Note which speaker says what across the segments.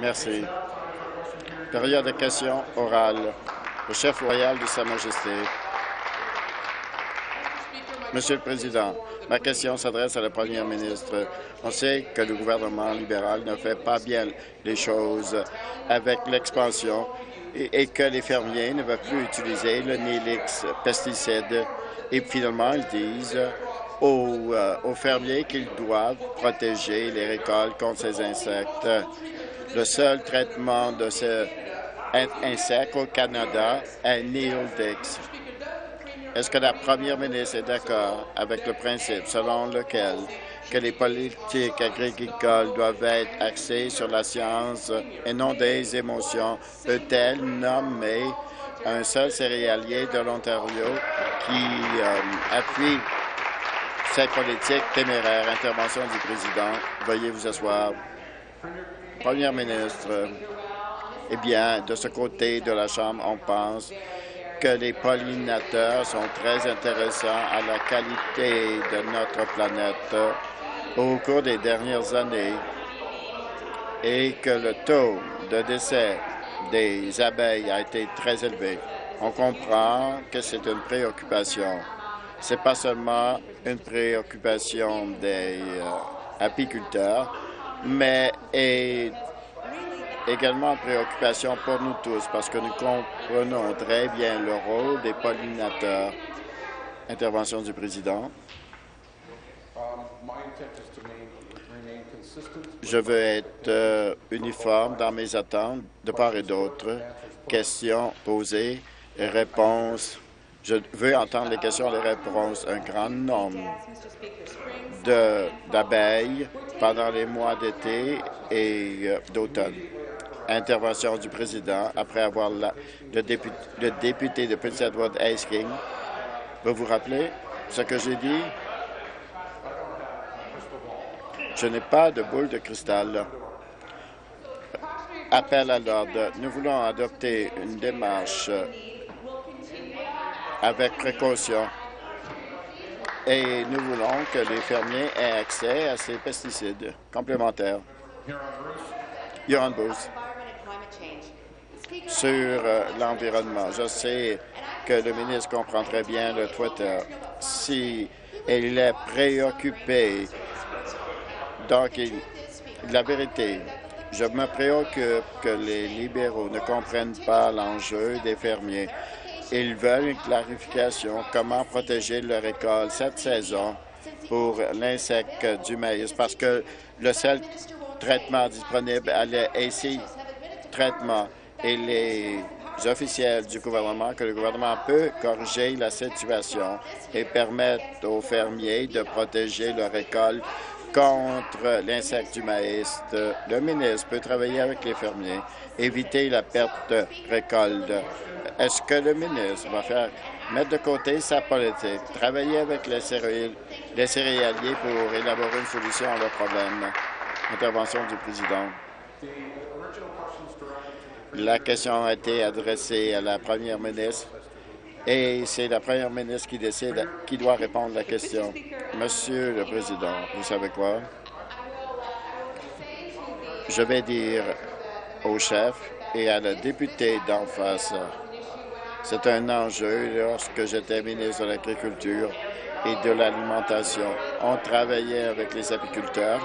Speaker 1: Merci. Période de questions orales. Le chef royal de Sa Majesté. Monsieur le Président, ma question s'adresse à la Première ministre. On sait que le gouvernement libéral ne fait pas bien les choses avec l'expansion et, que les fermiers ne veulent plus utiliser le Nilix pesticide. Et finalement, ils disent aux, euh, aux fermiers qu'ils doivent protéger les récoltes contre ces insectes. Le seul traitement de ces insectes au Canada est Neodex. Est-ce que la première ministre est d'accord avec le principe selon lequel que les politiques agricoles doivent être axées sur la science et non des émotions? Peut-elle nommer un seul céréalier de l'Ontario qui euh, appuie cette politique téméraire? Intervention du président. Veuillez vous asseoir. Première ministre, eh bien, de ce côté de la Chambre, on pense que les pollinateurs sont très intéressants à la qualité de notre planète au cours des dernières années et que le taux de décès des abeilles a été très élevé. On comprend que c'est une préoccupation. Ce n'est pas seulement une préoccupation des euh, apiculteurs, mais est également préoccupation pour nous tous parce que nous comprenons très bien le rôle des pollinateurs. Intervention du président. Je veux être euh, uniforme dans mes attentes de part et d'autre. Questions posées réponses. Je veux entendre les questions et les réponses. Un grand nombre d'abeilles pendant les mois d'été et euh, d'automne intervention du président après avoir la, le, député, le, député, de Prince Edward Ice King. Vous vous rappeler ce que j'ai dit? Je n'ai pas de boule de cristal. Appel à l'ordre. Nous voulons adopter une démarche avec précaution et nous voulons que les fermiers aient accès à ces pesticides complémentaires. Booth sur euh, l'environnement. Je sais que le ministre comprend très bien le Twitter. Si il est préoccupé, donc la vérité, je me préoccupe que les libéraux ne comprennent pas l'enjeu des fermiers. Ils veulent une clarification comment protéger leur école cette saison pour l'insecte du maïs, parce que le seul traitement disponible à l'AC traitement et les officiels du gouvernement que le gouvernement peut corriger la situation et permettre aux fermiers de protéger leur école contre l'insecte du maïs. Le ministre peut travailler avec les fermiers, éviter la perte de récolte. Est-ce que le ministre va faire mettre de côté sa politique, travailler avec les, les céréaliers pour élaborer une solution à leur problème? Intervention du président. La question a été adressée à la première ministre et c'est la première ministre qui décide qui doit répondre à la question. Monsieur le Président, vous savez quoi? Je vais dire au chef et à la députée d'en face, c'est un enjeu lorsque j'étais ministre de l'Agriculture et de l'Alimentation. On travaillait avec les apiculteurs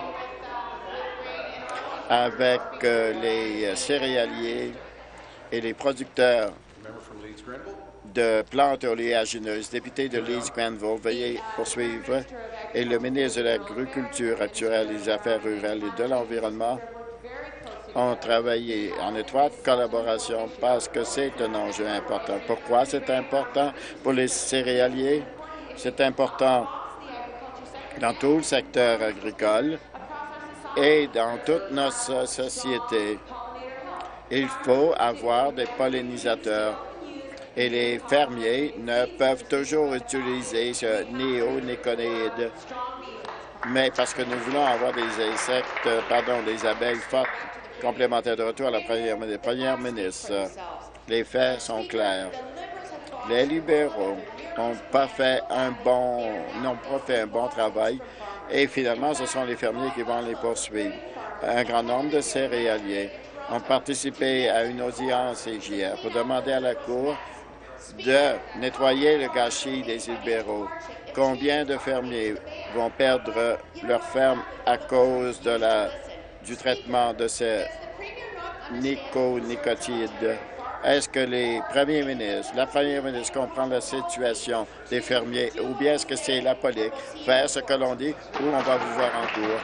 Speaker 1: avec euh, les céréaliers et les producteurs de plantes oléagineuses. Député de Leeds-Granville, veuillez poursuivre. Et le ministre de l'Agriculture naturelle, des Affaires rurales et de l'Environnement ont travaillé en étroite collaboration parce que c'est un enjeu important. Pourquoi c'est important pour les céréaliers? C'est important dans tout le secteur agricole et dans toute notre société. Il faut avoir des pollinisateurs et les fermiers ne peuvent toujours utiliser ce néonicotinoïde. Mais parce que nous voulons avoir des insectes, pardon, des abeilles fortes complémentaires de retour à la première, première ministre, les faits sont clairs. Les libéraux n'ont pas fait un bon, n'ont pas fait un bon travail et finalement, ce sont les fermiers qui vont les poursuivre. Un grand nombre de céréaliers ont participé à une audience hier pour demander à la Cour de nettoyer le gâchis des libéraux. Combien de fermiers vont perdre leur ferme à cause du traitement de ces nicotides? Est-ce que les premiers ministres, la première ministre comprend la situation des fermiers ou bien est-ce que c'est la politique faire ce que l'on dit ou on va vous voir en cours?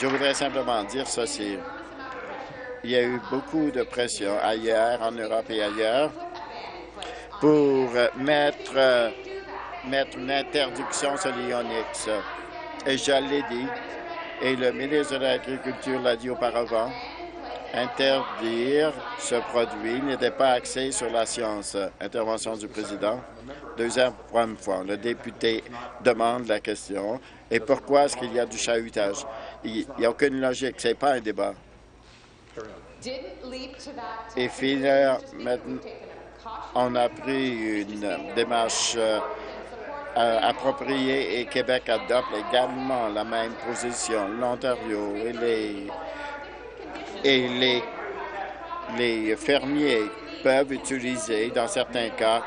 Speaker 1: Je voudrais simplement dire ceci. Il y a eu beaucoup de pression ailleurs, en Europe et ailleurs, pour mettre, mettre une interdiction sur l'Ionix. Et je l'ai dit, et le ministre de l'Agriculture l'a dit auparavant, interdire ce produit n'était pas axé sur la science. Intervention du président. Deuxième fois, le député demande la question. Et pourquoi est-ce qu'il y a du chahutage? Il n'y a aucune logique. Ce n'est pas un débat. Et finalement, on a pris une démarche euh, appropriée et Québec adopte également la même position. L'Ontario et les et les, les fermiers peuvent utiliser, dans certains cas,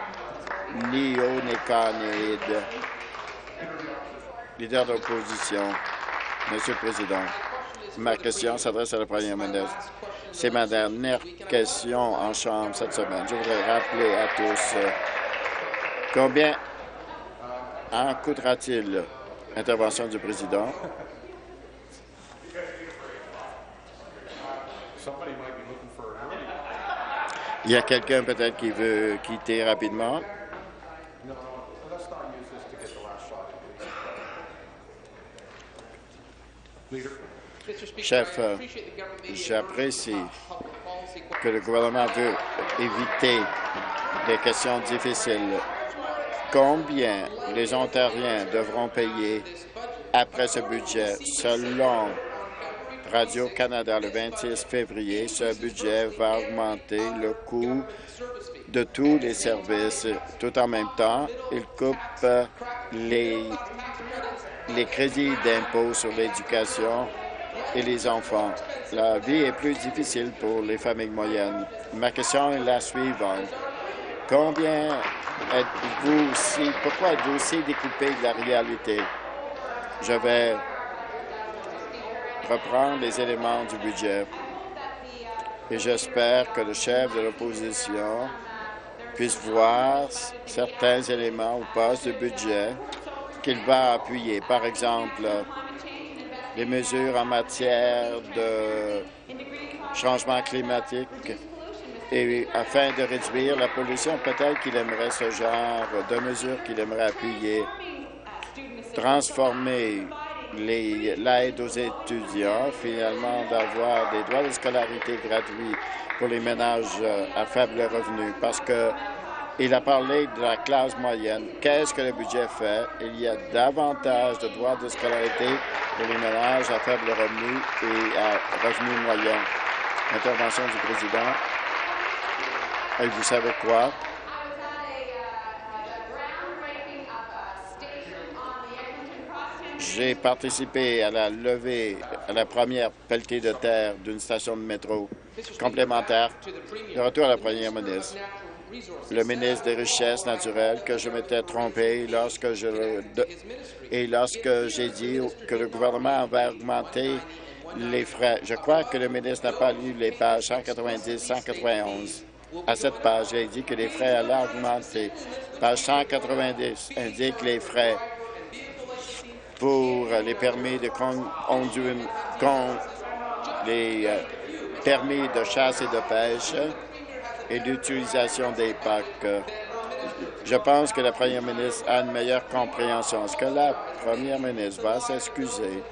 Speaker 1: néonicotinoïdes. Leader d'opposition, Monsieur le Président, ma question s'adresse à la première ministre. C'est ma dernière question en Chambre cette semaine. Je voudrais rappeler à tous euh, combien en coûtera-t-il Intervention du Président? Il y a quelqu'un peut-être qui veut quitter rapidement. Chef, j'apprécie que le gouvernement veut éviter des questions difficiles. Combien les Ontariens devront payer après ce budget selon Radio-Canada le 26 février, ce budget va augmenter le coût de tous les services. Tout en même temps, il coupe les, les crédits d'impôt sur l'éducation et les enfants. La vie est plus difficile pour les familles moyennes. Ma question est la suivante. Combien êtes-vous pourquoi êtes-vous aussi découpé de la réalité? Je vais reprendre les éléments du budget. Et j'espère que le chef de l'opposition puisse voir certains éléments ou postes de budget qu'il va appuyer. Par exemple, les mesures en matière de changement climatique et afin de réduire la pollution, peut-être qu'il aimerait ce genre de mesures qu'il aimerait appuyer, transformer l'aide aux étudiants, finalement, d'avoir des droits de scolarité gratuits pour les ménages euh, à faible revenu, parce que il a parlé de la classe moyenne. Qu'est-ce que le budget fait? Il y a davantage de droits de scolarité pour les ménages à faible revenu et à revenu moyen. Intervention du président. Et vous savez quoi? J'ai participé à la levée, à la première pelletée de terre d'une station de métro complémentaire. De retour à la première ministre. Le ministre des Richesses naturelles, que je m'étais trompé lorsque je et lorsque j'ai dit que le gouvernement va augmenter les frais. Je crois que le ministre n'a pas lu les pages 190-191. À cette page, j'ai dit que les frais allaient augmenter. Page 190 indique les frais pour les permis de les euh, permis de chasse et de pêche et l'utilisation des PAC. Je pense que la première ministre a une meilleure compréhension. Est-ce que la première ministre va s'excuser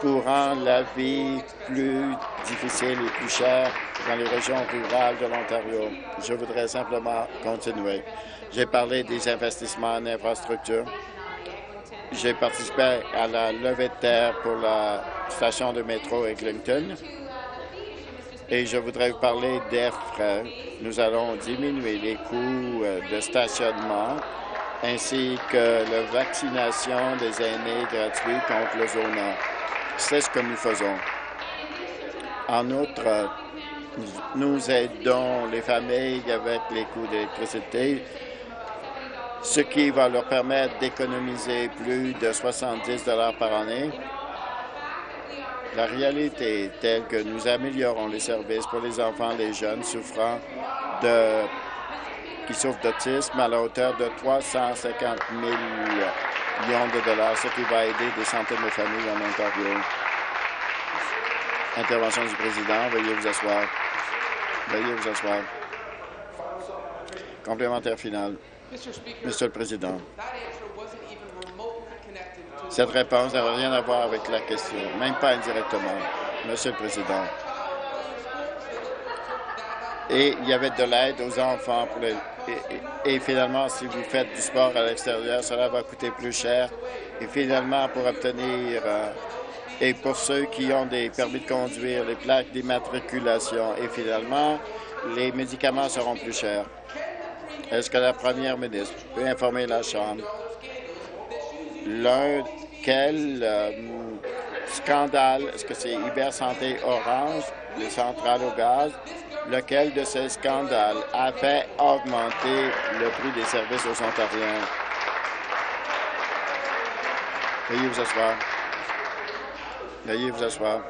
Speaker 1: pour rendre la vie plus difficile et plus chère dans les régions rurales de l'Ontario? Je voudrais simplement continuer. J'ai parlé des investissements en infrastructure. J'ai participé à la levée de terre pour la station de métro Eglinton et je voudrais vous parler frais. Nous allons diminuer les coûts euh, de stationnement ainsi que la vaccination des aînés gratuits contre le zona. C'est ce que nous faisons. En outre, nous aidons les familles avec les coûts d'électricité, ce qui va leur permettre d'économiser plus de 70 par année. La réalité est telle que nous améliorons les services pour les enfants les jeunes souffrant de qui souffrent d'autisme à la hauteur de 350 millions de dollars, ce qui va aider des centaines de familles en Ontario. Intervention du président. Veuillez vous asseoir. Veuillez vous asseoir. Complémentaire final. Monsieur le Président, cette réponse n'avait rien à voir avec la question, même pas indirectement. Monsieur le Président, et il y avait de l'aide aux enfants. Pour les, et, finalement, si vous faites du sport à l'extérieur, cela va coûter plus cher. Et finalement, pour obtenir, euh, et pour ceux qui ont des permis de conduire, les plaques d'immatriculation, et finalement, les médicaments seront plus chers. Est-ce que la première ministre peut informer la Chambre? L'un quel euh, scandale, est-ce que c'est Iber Santé Orange, les centrales au gaz, lequel de ces scandales a fait augmenter le prix des services aux Ontariens? Veuillez vous asseoir. Veuillez vous asseoir.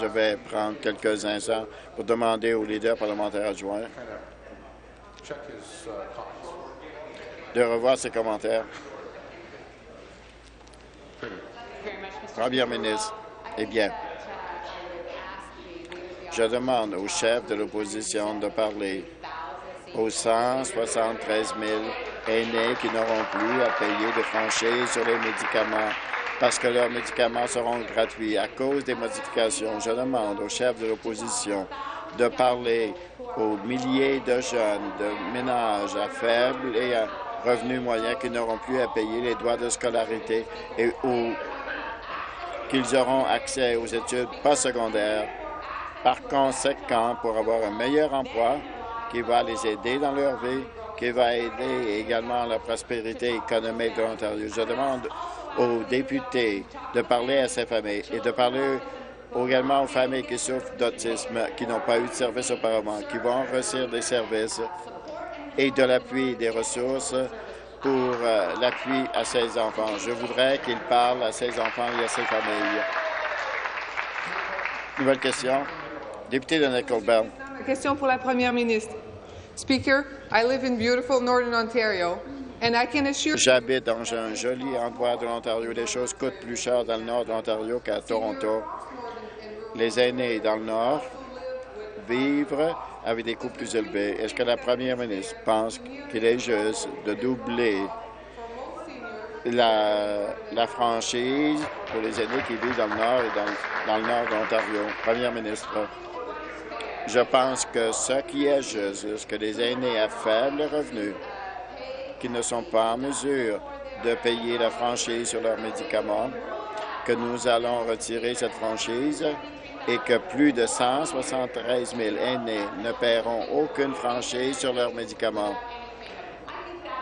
Speaker 1: Je vais prendre quelques instants pour demander au leader parlementaire adjoint de revoir ses commentaires. Première ministre, eh bien, je demande au chef de l'opposition de parler aux 173 000 aînés qui n'auront plus à payer de franchise sur les médicaments parce que leurs médicaments seront gratuits à cause des modifications. Je demande au chef de l'opposition de parler aux milliers de jeunes de ménages à faible et à revenus moyens qui n'auront plus à payer les droits de scolarité et ou qu'ils auront accès aux études postsecondaires par conséquent, pour avoir un meilleur emploi qui va les aider dans leur vie, qui va aider également la prospérité économique de l'Ontario. Je demande aux députés de parler à ces familles et de parler également aux familles qui souffrent d'autisme, qui n'ont pas eu de service auparavant, qui vont recevoir des services et de l'appui des ressources pour euh, l'appui à ces enfants. Je voudrais qu'ils parlent à ces enfants et à ces familles. Nouvelle question. Député de Nickel Bell.
Speaker 2: Question pour la Première ministre. Speaker, I live in beautiful Northern Ontario.
Speaker 1: J'habite dans un joli endroit de l'Ontario. Les choses coûtent plus cher dans le nord de l'Ontario qu'à Toronto. Les aînés dans le nord vivent avec des coûts plus élevés. Est-ce que la première ministre pense qu'il est juste de doubler la, franchise pour les aînés qui vivent dans le nord et dans, le nord de l'Ontario? Première ministre. Je pense que ce qui est juste, c'est que les aînés à faible revenu, qui ne sont pas en mesure de payer la franchise sur leurs médicaments, que nous allons retirer cette franchise et que plus de 173 000 aînés ne paieront aucune franchise sur leurs médicaments.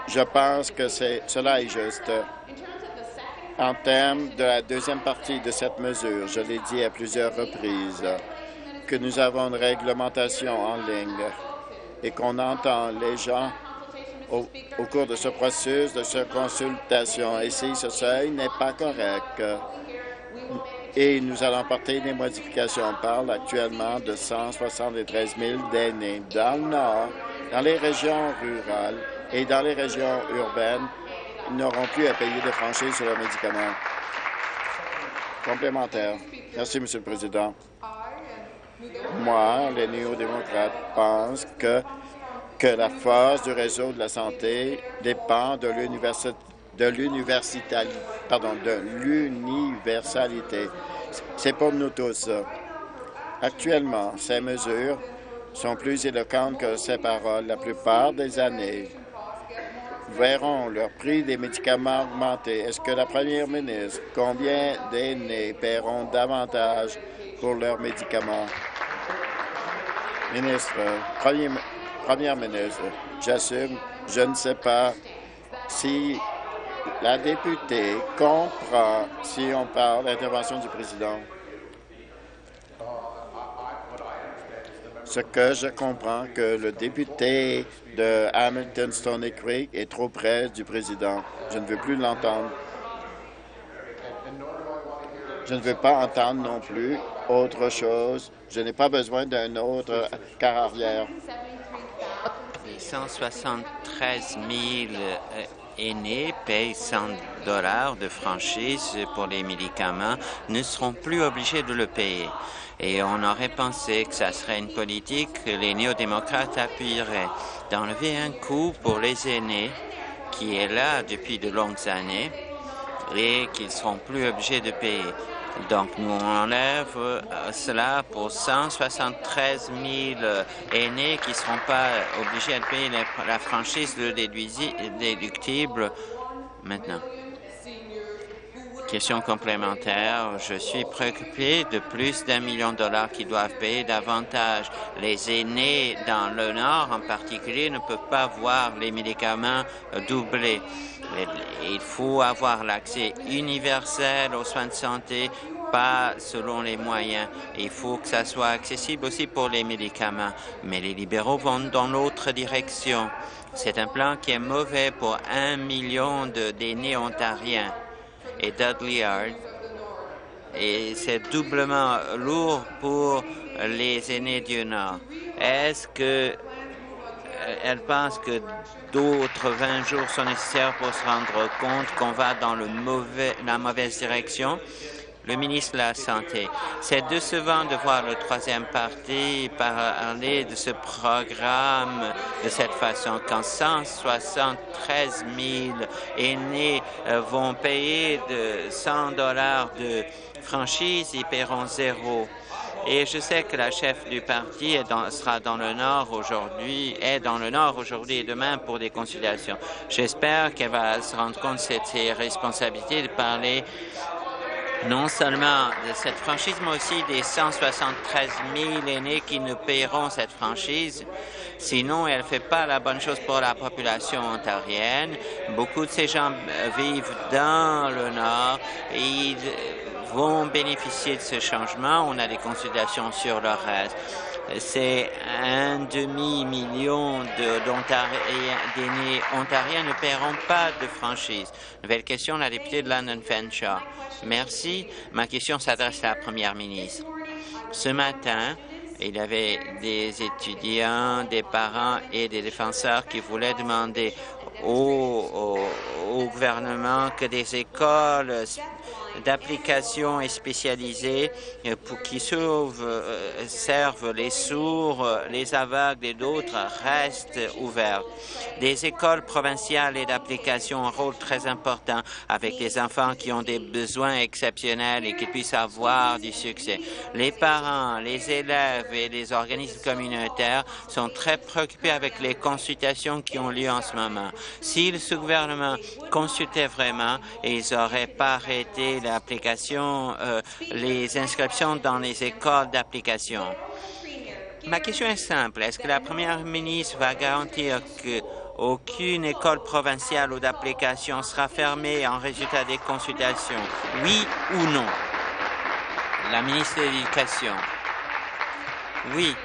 Speaker 1: Je pense que cela est juste. En termes de la deuxième partie de cette mesure, je l'ai dit à plusieurs reprises, que nous avons une réglementation en ligne et qu'on entend les gens au, cours de ce processus de cette consultation. Et si ce seuil n'est pas correct, et nous allons porter des modifications. On parle actuellement de 173 000 d'aînés dans le nord, dans les régions rurales et dans les régions urbaines. N'auront plus à payer de franchise sur leurs médicaments. Complémentaire. Merci, Monsieur le Président. Moi, les néo-démocrates pensent que, que la force du réseau de la santé dépend de l'université de l'universalité. C'est pour nous tous. Actuellement, ces mesures sont plus éloquentes que ces paroles. La plupart des années verront leur prix des médicaments augmenter. Est-ce que la première ministre, combien d'aînés paieront davantage pour leurs médicaments? Ministre, première ministre, j'assume, je ne sais pas si la députée comprend si on parle d'intervention du président. Ce que je comprends, que le député de Hamilton Stony Creek est trop près du président. Je ne veux plus l'entendre. Je ne veux pas entendre non plus autre chose. Je n'ai pas besoin d'un autre car arrière.
Speaker 3: 173 000 aînés payent 100 dollars de franchise pour les médicaments ne seront plus obligés de le payer. Et on aurait pensé que ça serait une politique que les néo-démocrates appuieraient. D'enlever un coût pour les aînés qui est là depuis de longues années et qu'ils seront plus obligés de payer. Donc, nous on enlève euh, cela pour 173 000 aînés qui ne seront pas obligés de payer la franchise de déductible maintenant. Question complémentaire. Je suis préoccupé de plus d'un million de dollars qui doivent payer davantage. Les aînés dans le Nord, en particulier, ne peuvent pas voir les médicaments doublés. Il faut avoir l'accès universel aux soins de santé, pas selon les moyens. Il faut que ça soit accessible aussi pour les médicaments. Mais les libéraux vont dans l'autre direction. C'est un plan qui est mauvais pour un million d'aînés ontariens et Dudley Yard. Et c'est doublement lourd pour les aînés du Nord. Est-ce que elle pense que d'autres 20 jours sont nécessaires pour se rendre compte qu'on va dans le mauvais, la mauvaise direction? Le ministre de la Santé. C'est décevant de voir le troisième parti parler de ce programme de cette façon, quand 173 000 aînés euh, vont payer de 100 dollars de franchise, ils paieront zéro. Et je sais que la chef du parti sera dans le Nord aujourd'hui, est dans le Nord aujourd'hui et demain pour des consultations. J'espère qu'elle va se rendre compte de ses responsabilités de parler non seulement de cette franchise, mais aussi des 173 000 aînés qui ne paieront cette franchise. Sinon, elle ne fait pas la bonne chose pour la population ontarienne. Beaucoup de ces gens vivent dans le Nord et ils vont bénéficier de ce changement. On a des consultations sur le reste c'est un demi-million d'aînés ontariens ne paieront pas de franchise. Nouvelle question, la députée de London Fanshawe. Merci. Ma question s'adresse à la première ministre. Ce matin, il y avait des étudiants, des parents et des défenseurs qui voulaient demander au gouvernement que des écoles d'applications spécialisées euh, pour qui sauvent, euh, servent les sourds, les aveugles et d'autres restent ouvertes. Des écoles provinciales et d'application ont un rôle très important avec des enfants qui ont des besoins exceptionnels et qui puissent avoir du succès. Les parents, les élèves et les organismes communautaires sont très préoccupés avec les consultations qui ont lieu en ce moment. Si ce gouvernement consultait vraiment, ils n'auraient pas arrêté l'application, euh, les inscriptions dans les écoles d'application. Ma question est simple. Est-ce que la première ministre va garantir qu'aucune école provinciale ou d'application sera fermée en résultat des consultations? Oui ou non? La ministre de l'Éducation. Oui.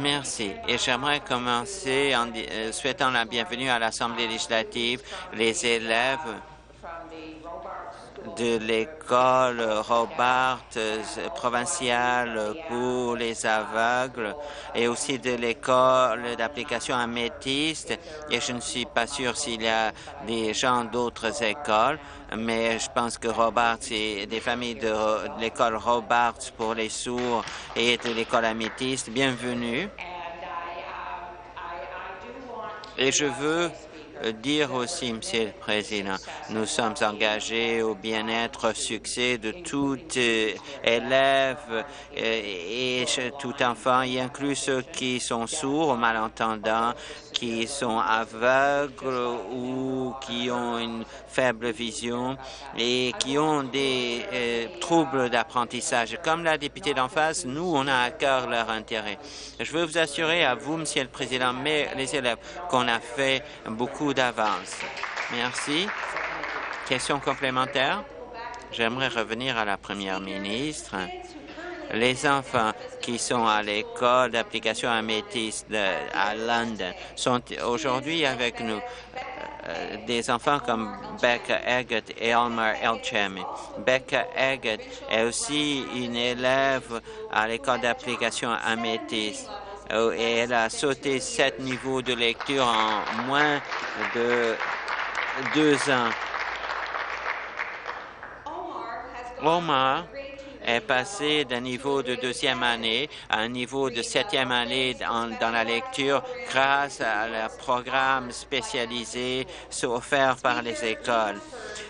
Speaker 3: Merci. Et j'aimerais commencer en euh, souhaitant la bienvenue à l'Assemblée législative. Les élèves de l'école Robart euh, provinciale pour les aveugles et aussi de l'école d'application améthyste. Et je ne suis pas sûr s'il y a des gens d'autres écoles, mais je pense que Robart, c'est des familles de, l'école Robart pour les sourds et de l'école améthyste. Bienvenue. Et je veux dire aussi, Monsieur le Président, nous sommes engagés au bien-être, au succès de tout euh, élève euh, et tout enfant, y inclut ceux qui sont sourds ou malentendants, qui sont aveugles ou qui ont une faible vision et qui ont des euh, troubles d'apprentissage. Comme la députée d'en face, nous, on a à cœur leur intérêt. Je veux vous assurer à vous, Monsieur le Président, mais les élèves, qu'on a fait beaucoup d'avance. Merci. Question complémentaire? J'aimerais revenir à la Première ministre. Les enfants qui sont à l'école d'application à Métis à London sont aujourd'hui avec nous. Euh, des enfants comme Becca Eggett et Almar Elchemi. Becca Eggett est aussi une élève à l'école d'application à Métis et elle a sauté sept niveaux de lecture en moins de deux ans. Omar est passé d'un niveau de deuxième année à un niveau de septième année dans, la lecture grâce à un programme spécialisé offert par les écoles.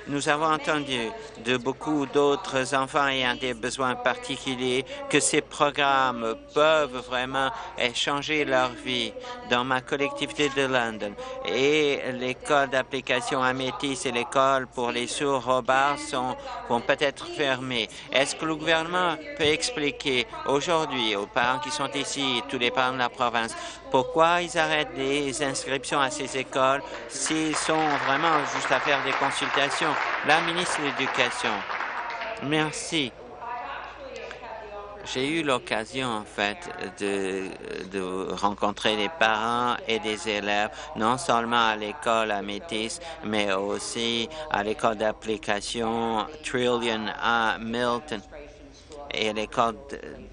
Speaker 3: Nous avons entendu de beaucoup d'autres enfants ayant des besoins particuliers que ces programmes peuvent vraiment changer leur vie. Dans ma collectivité de London et l'école d'application Amétis et l'école pour les sourds Robert sont, vont peut-être fermer. Est-ce que le gouvernement peut expliquer aujourd'hui aux parents qui sont ici, tous les parents de la province, pourquoi ils arrêtent les inscriptions à ces écoles s'ils sont vraiment juste à faire des consultations? La ministre de l'Éducation. Merci. J'ai eu l'occasion, en fait, de, rencontrer des parents et des élèves, non seulement à l'école à Métis, mais aussi à l'école d'application Trillion à Milton et l'école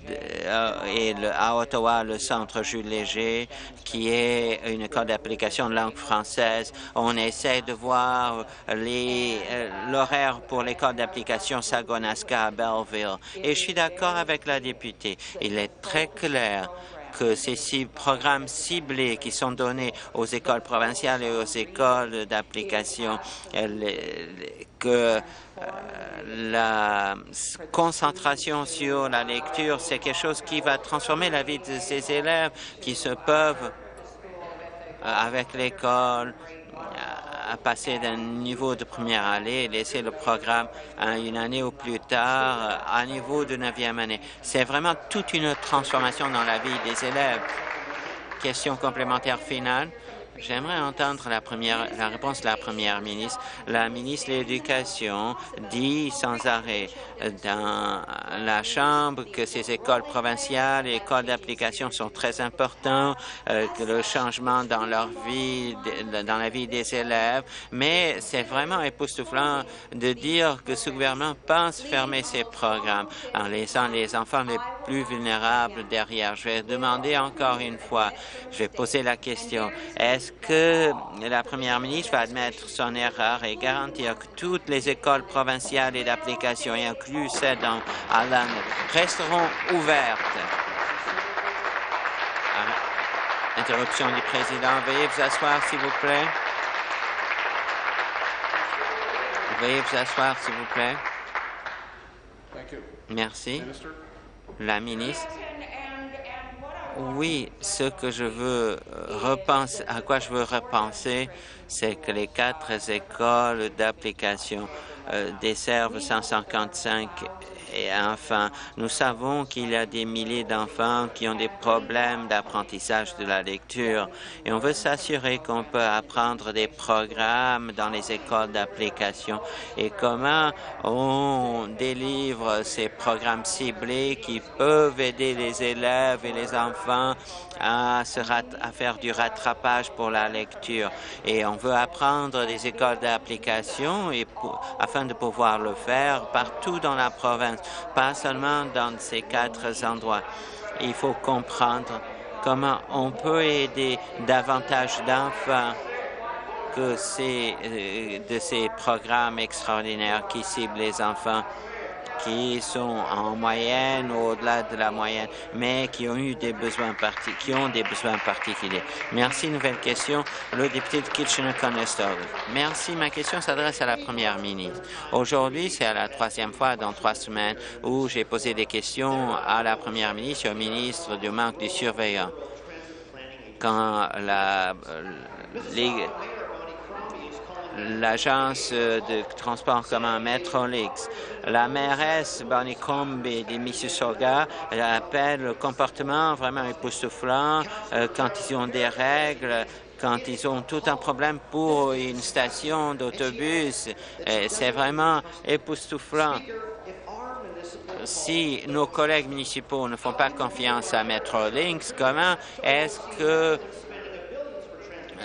Speaker 3: euh, et à Ottawa, le Centre Jules Léger, qui est une école d'application de langue française. On essaie de voir euh, l'horaire pour l'école d'application Sagonaska à Belleville. Et je suis d'accord avec la députée. Il est très clair que ces programmes ciblés qui sont donnés aux écoles provinciales et aux écoles d'application, que euh, la concentration sur la lecture, c'est quelque chose qui va transformer la vie de ces élèves qui se peuvent, euh, avec l'école, à passer d'un niveau de première année et laisser le programme une année ou plus tard à niveau de neuvième année. C'est vraiment toute une transformation dans la vie des élèves. Question complémentaire finale. J'aimerais entendre la, première, la réponse de la première ministre. La ministre de l'Éducation dit sans arrêt dans la Chambre que ces écoles provinciales et écoles d'application sont très importantes, euh, que le changement dans leur vie, dans la vie des élèves, mais c'est vraiment époustouflant de dire que ce gouvernement pense fermer ces programmes en laissant les enfants les plus vulnérables derrière. Je vais demander encore une fois, je vais poser la question, est-ce que la première ministre va admettre son erreur et garantir que toutes les écoles provinciales et d'application, inclus celles dans Allen, resteront ouvertes? Ah, interruption du président. Veuillez vous asseoir, s'il vous plaît. Veuillez vous asseoir, s'il vous plaît. Merci. La ministre? Oui, ce que je veux euh, repenser, à quoi je veux repenser, c'est que les quatre écoles d'application euh, desservent 155 et enfin, nous savons qu'il y a des milliers d'enfants qui ont des problèmes d'apprentissage de la lecture et on veut s'assurer qu'on peut apprendre des programmes dans les écoles d'application et comment on délivre ces programmes ciblés qui peuvent aider les élèves et les enfants à, faire du rattrapage pour la lecture. Et on veut apprendre des écoles d'application afin de pouvoir le faire partout dans la province, pas seulement dans ces quatre endroits. Il faut comprendre comment on peut aider davantage d'enfants que ces, euh, de ces programmes extraordinaires qui ciblent les enfants qui sont en moyenne ou au-delà de la moyenne, mais qui ont eu des besoins qui ont des besoins particuliers. Merci. Nouvelle question. Le député de Kitchener-Conestoga. Merci. Ma question s'adresse à la première ministre. Aujourd'hui, c'est la troisième fois dans trois semaines où j'ai posé des questions à la première ministre et au ministre du manque de surveillants. Quand la, les, l'agence de transport commun Metrolix. La mairesse Bonnie Combe de Mississauga appelle le comportement vraiment époustouflant euh, quand ils ont des règles quand ils ont tout un problème pour une station d'autobus. C'est vraiment époustouflant. si nos collègues municipaux ne font pas confiance à Metrolinx, comment est-ce que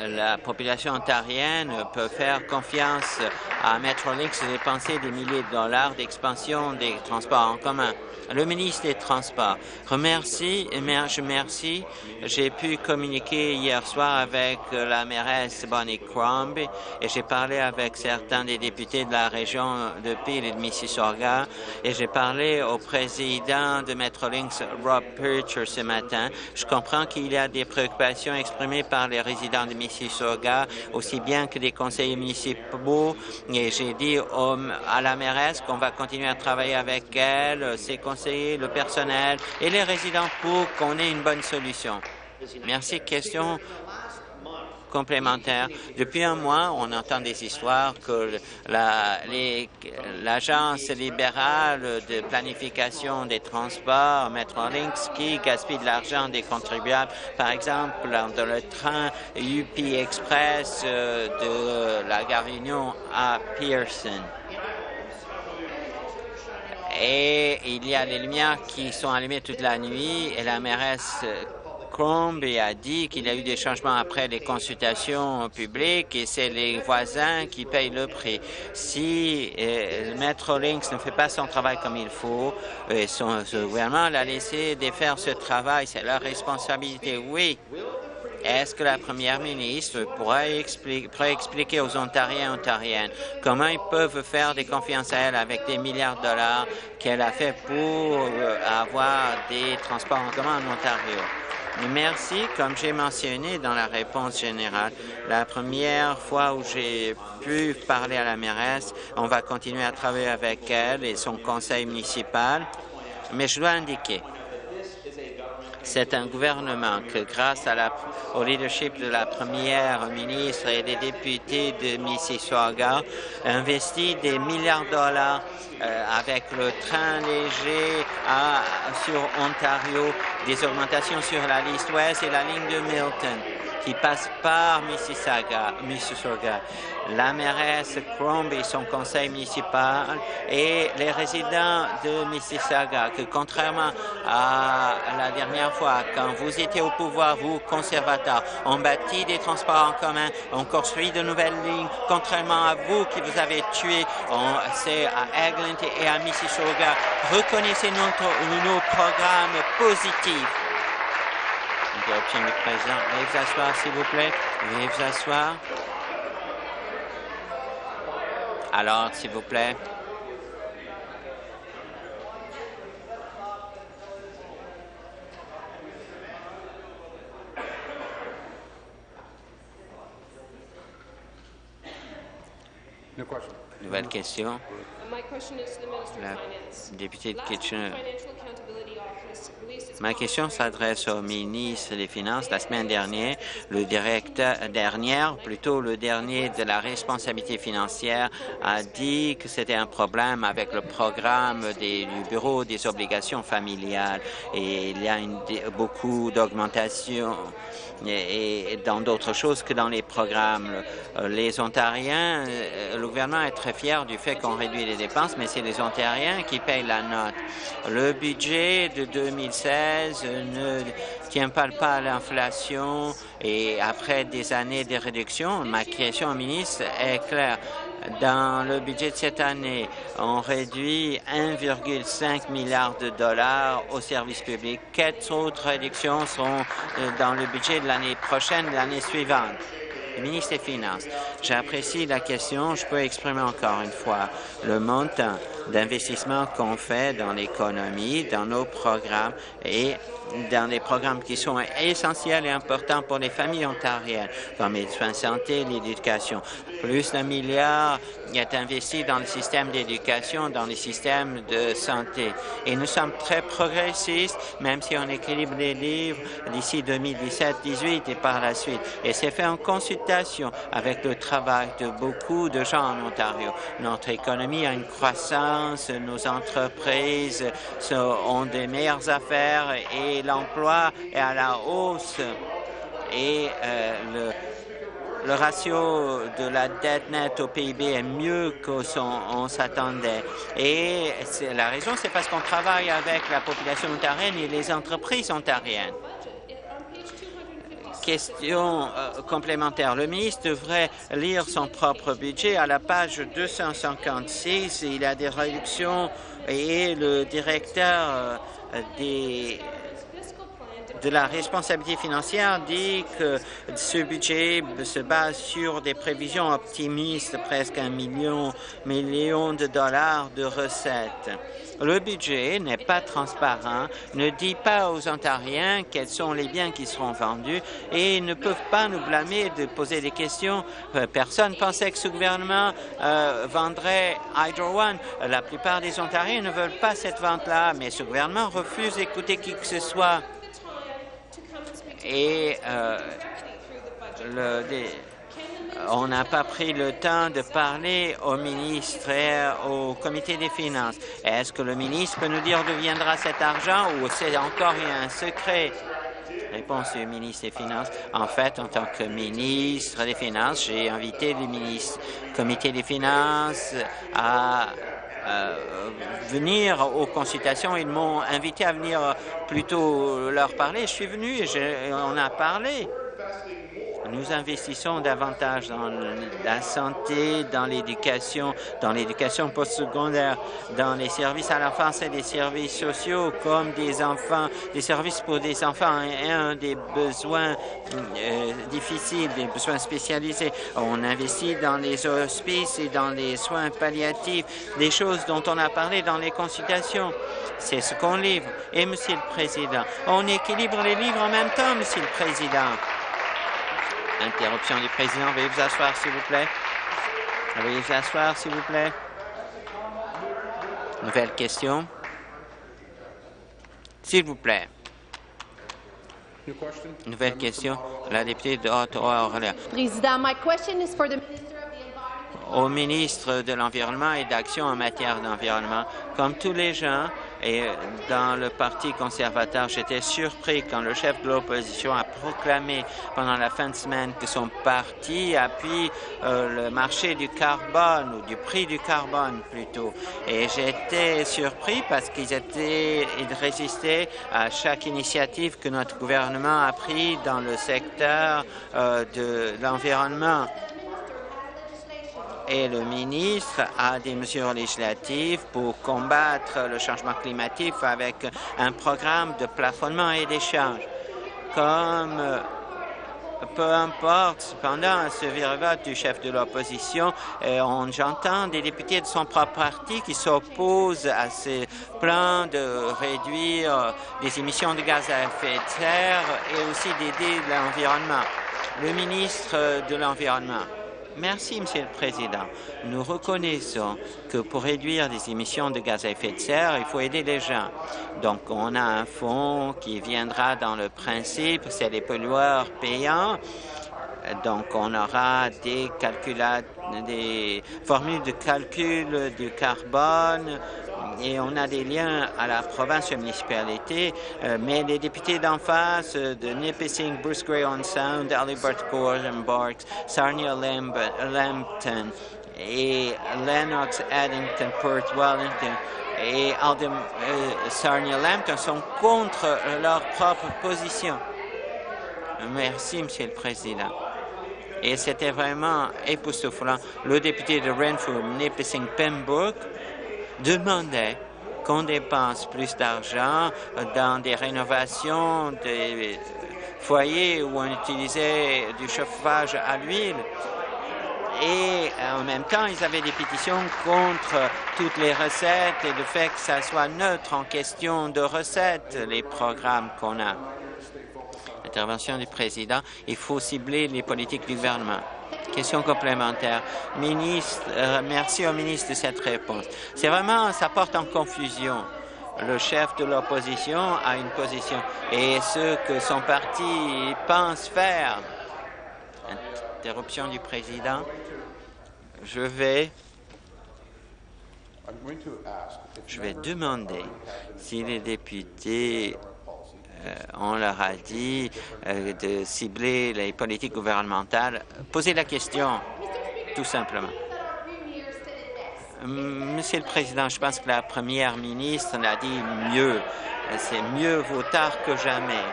Speaker 3: la population ontarienne peut faire confiance à Metrolinx de dépenser des milliers de dollars d'expansion des transports en commun? Le ministre des Transports, remercie, je remercie. J'ai pu communiquer hier soir avec la mairesse Bonnie Crombie et j'ai parlé avec certains des députés de la région de Peel et de Mississauga et j'ai parlé au président de Metrolinx, Rob Percher, ce matin. Je comprends qu'il y a des préoccupations exprimées par les résidents de Mississauga, aussi bien que des conseillers municipaux. Et j'ai dit à la mairesse qu'on va continuer à travailler avec elle, le personnel et les résidents pour qu'on ait une bonne solution. Merci. Question complémentaire. Depuis un mois, on entend des histoires que l'agence libérale de planification des transports, Metrolinx, qui gaspille de l'argent des contribuables, par exemple dans le train UP Express euh, de la gare Union à Pearson et il y a les lumières qui sont allumées toute la nuit et la mairesse Crombie a dit qu'il y a eu des changements après les consultations publiques et c'est les voisins qui payent le prix. Si euh, Metrolinx ne fait pas son travail comme il faut, euh, son, gouvernement l'a laissé défaire ce travail, c'est leur responsabilité, oui. Est-ce que la première ministre pourrait expliquer, aux Ontariens et Ontariennes comment ils peuvent faire des confiances à elle avec des milliards de dollars qu'elle a fait pour euh, avoir des transports en commun en Ontario? Merci. Comme j'ai mentionné dans la réponse générale, la première fois où j'ai pu parler à la mairesse, on va continuer à travailler avec elle et son conseil municipal, mais je dois indiquer c'est un gouvernement que, grâce au leadership de la première ministre et des députés de Mississauga, investit des milliards de dollars euh, avec le train léger sur Ontario, des augmentations sur la liste ouest et la ligne de Milton qui passe par Mississauga, Mississauga. La mairesse Crombie, son conseil municipal et les résidents de Mississauga, que contrairement à la dernière fois, quand vous étiez au pouvoir, vous, conservateurs, on bâtit des transports en commun, on construit de nouvelles lignes, contrairement à vous qui vous avez tué, c'est à Eglinton et à Mississauga. Reconnaissez notre, nos programmes positifs Interruption du président. Veuillez vous asseoir, s'il vous plaît. Veuillez vous asseoir. Alors, s'il vous plaît. Nouvelle question. La députée de Kitchener. Ma question s'adresse au ministre des Finances. La semaine dernière, le directeur dernière, plutôt le dernier de la responsabilité financière, a dit que c'était un problème avec le programme du Bureau des obligations familiales et il y a beaucoup d'augmentation et, dans d'autres choses que dans les programmes. Les Ontariens, euh, le gouvernement est très fier du fait qu'on réduit les dépenses, mais c'est les Ontariens qui payent la note. Le budget de 2016 ne tient pas le pas à l'inflation et après des années de réduction, ma question au ministre est claire. Dans le budget de cette année, on réduit 1,5 milliard de dollars aux services publics. Quelles autres réductions seront euh, dans le budget de l'année prochaine, l'année suivante? Ministre des Finances, j'apprécie la question. Je peux exprimer encore une fois le montant d'investissement qu'on fait dans l'économie, dans nos programmes et dans les programmes qui sont essentiels et importants pour les familles ontariennes, comme les soins de santé, l'éducation. Plus d'un milliard est investi dans le système d'éducation, dans les systèmes de santé. Et nous sommes très progressistes, même si on équilibre les livres d'ici 2017-18 et par la suite. Et c'est fait en consultation avec le travail de beaucoup de gens en Ontario. Notre économie a une croissance, nos entreprises ont des meilleures affaires et l'emploi est à la hausse. Et euh, le ratio de la dette nette au PIB est mieux qu'on s'attendait. Et la raison, c'est parce qu'on travaille avec la population ontarienne et les entreprises ontariennes question euh, complémentaire. Le ministre devrait lire son propre budget. À la page 256, il a des réductions et le directeur euh, des de la responsabilité financière dit que ce budget se base sur des prévisions optimistes, presque un million, million de dollars de recettes. Le budget n'est pas transparent, ne dit pas aux Ontariens quels sont les biens qui seront vendus et ne peuvent pas nous blâmer de poser des questions. Euh, personne pensait que ce gouvernement euh, vendrait Hydro One. La plupart des Ontariens ne veulent pas cette vente-là, mais ce gouvernement refuse d'écouter qui que ce soit et euh, on n'a pas pris le temps de parler au ministre et au comité des finances. Est-ce que le ministre peut nous dire d'où viendra cet argent ou c'est encore un secret? Réponse du ministre des Finances. En fait, en tant que ministre des Finances, j'ai invité le ministre, comité des Finances à euh, venir aux consultations. Ils m'ont invité à venir plutôt leur parler. Je suis venu et on a parlé. Nous investissons davantage dans la santé, dans l'éducation, dans l'éducation postsecondaire, dans les services à l'enfance et des services sociaux comme des enfants, des services pour des enfants et des besoins euh, difficiles, des besoins spécialisés. On investit dans les hospices et dans les soins palliatifs, des choses dont on a parlé dans les consultations. C'est ce qu'on livre. Et, Monsieur le Président, on équilibre les livres en même temps, Monsieur le Président. Interruption du président. Veuillez vous asseoir, s'il vous plaît. Veuillez vous asseoir, s'il vous plaît. Nouvelle question. S'il vous plaît. Nouvelle question. La députée de Ottawa-Orléans.
Speaker 4: Président, my question is for the
Speaker 3: au ministre de l'Environnement et d'Action en matière d'environnement. Comme tous les gens, et dans le Parti conservateur, j'étais surpris quand le chef de l'opposition a proclamé pendant la fin de semaine que son parti appuie euh, le marché du carbone ou du prix du carbone plutôt. Et j'étais surpris parce qu'ils étaient, ils résistaient à chaque initiative que notre gouvernement a pris dans le secteur euh, de l'environnement et le ministre a des mesures législatives pour combattre le changement climatique avec un programme de plafonnement et d'échange. Comme peu importe, cependant, ce virage du chef de l'opposition, j'entends des députés de son propre parti qui s'opposent à ce plan de réduire les émissions de gaz à effet de serre et aussi d'aider l'environnement. Le ministre de l'Environnement. Merci, Monsieur le Président. Nous reconnaissons que pour réduire les émissions de gaz à effet de serre, il faut aider les gens. Donc, on a un fonds qui viendra dans le principe, c'est les pollueurs payants. Donc, on aura des, des formules de calcul du carbone et on a des liens à la province et municipalité, euh, mais les députés d'en face euh, de Nipissing, Bruce Gray on Sound, Alibert Gordon Barks, Sarnia Lambton et Lennox, Addington, Perth, Wellington et euh, Sarnia Lambton sont contre leur propre position. Merci, Monsieur le Président. Et c'était vraiment époustouflant. Le député de Renfrew, Nipissing, Pembroke, demandait qu'on dépense plus d'argent dans des rénovations des foyers où on utilisait du chauffage à l'huile. Et en même temps, ils avaient des pétitions contre toutes les recettes et le fait que ça soit neutre en question de recettes, les programmes qu'on a. Intervention du président, il faut cibler les politiques du gouvernement. Question complémentaire. Ministre, euh, merci au ministre de cette réponse. C'est vraiment, ça porte en confusion. Le chef de l'opposition a une position et ce que son parti pense faire. Interruption du président. Je vais je vais demander si les députés on leur a dit euh, de cibler les politiques gouvernementales. Posez la question, tout simplement. Monsieur le Président, je pense que la première ministre l'a dit mieux. C'est mieux vaut tard que jamais.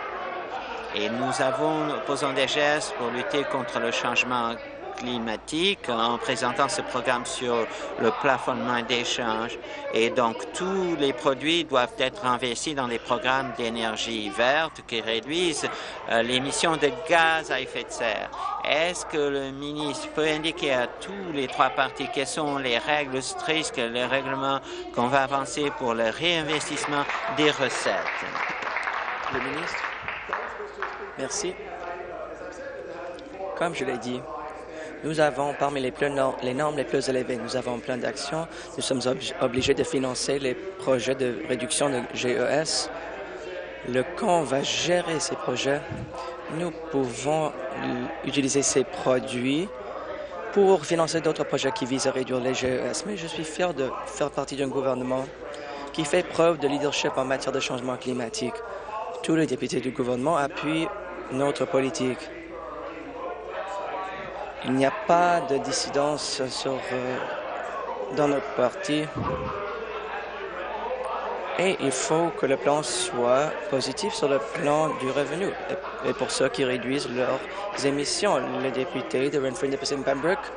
Speaker 3: Et nous avons, posons des gestes pour lutter contre le changement climatique en présentant ce programme sur le plafonnement d'échange. Et donc, tous les produits doivent être investis dans des programmes d'énergie verte qui réduisent euh, l'émission de gaz à effet de serre. Est-ce que le ministre peut indiquer à tous les trois partis quelles sont les règles strictes, les règlements qu'on va avancer pour le réinvestissement des recettes?
Speaker 5: Le ministre. Merci. Comme je l'ai dit, nous avons parmi les, plus les normes les plus élevées. Nous avons un plan d'action. Nous sommes obligés de financer les projets de réduction de GES. Le camp va gérer ces projets. Nous pouvons utiliser ces produits pour financer d'autres projets qui visent à réduire les GES. Mais je suis fier de faire partie d'un gouvernement qui fait preuve de leadership en matière de changement climatique. Tous les députés du gouvernement appuient notre politique. Il n'y a pas de dissidence sur, euh, dans notre parti. Et il faut que le plan soit positif sur le plan du revenu. Et pour ceux qui réduisent leurs émissions, le député de Renfrew Nipissing Pembroke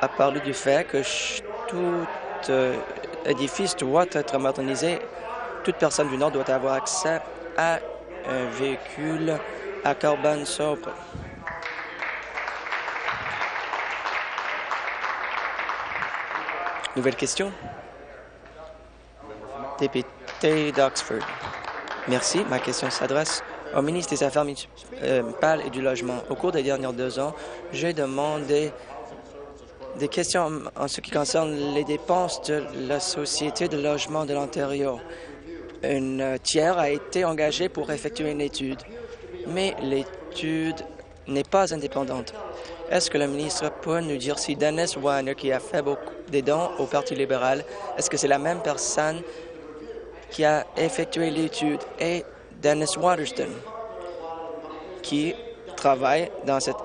Speaker 5: a parlé du fait que tout euh, édifice doit être modernisé. Toute personne du Nord doit avoir accès à un véhicule à carbone sobre. Nouvelle question? Député d'Oxford. Merci. Ma question s'adresse au ministre des Affaires municipales et du Logement. Au cours des dernières deux ans, j'ai demandé des questions en ce qui concerne les dépenses de la Société de logement de l'Ontario. Une tiers a été engagée pour effectuer une étude mais l'étude n'est pas indépendante. Est-ce que le ministre peut nous dire si Dennis Weiner, qui a fait beaucoup des dons au Parti libéral, est-ce que c'est la même personne qui a effectué l'étude et Dennis Waterston, qui travaille dans cette,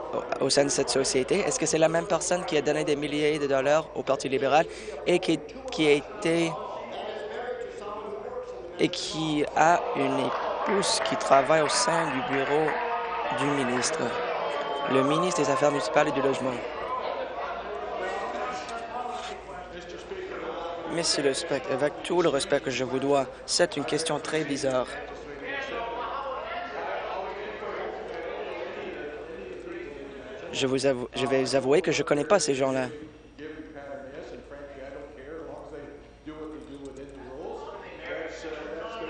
Speaker 5: au sein de cette société, est-ce que c'est la même personne qui a donné des milliers de dollars au Parti libéral et qui, qui a été et qui a une qui travaille au sein du bureau du ministre, le ministre des Affaires municipales et du Logement. Monsieur le spectre, avec tout le respect que je vous dois, c'est une question très bizarre. Je, vous je vais vous avouer que je ne connais pas ces gens-là.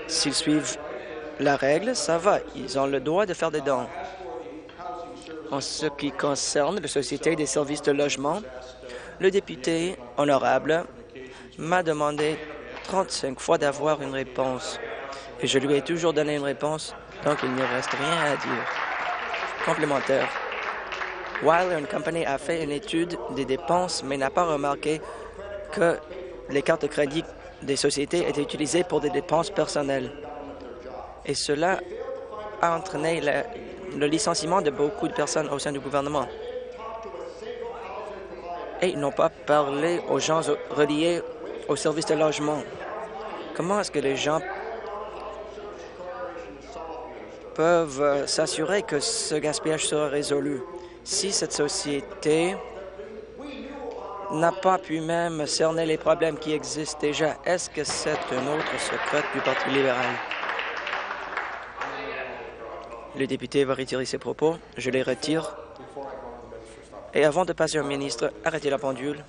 Speaker 5: S'ils suivent la règle, ça va. Ils ont le droit de faire des dons. En ce qui concerne la Société des services de logement, le député honorable m'a demandé 35 fois d'avoir une réponse. Et je lui ai toujours donné une réponse, donc il ne reste rien à dire. Complémentaire. Wilder Company a fait une étude des dépenses, mais n'a pas remarqué que les cartes de crédit des sociétés étaient utilisées pour des dépenses personnelles et cela a entraîné le, licenciement de beaucoup de personnes au sein du gouvernement. Et ils n'ont pas parlé aux gens reliés au service de logement. Comment est-ce que les gens peuvent euh, s'assurer que ce gaspillage sera résolu? Si cette société n'a pas pu même cerner les problèmes qui existent déjà, est-ce que c'est un autre secret du Parti libéral? Le député va retirer ses propos. Je les retire. Et avant de passer au ministre, arrêtez la pendule.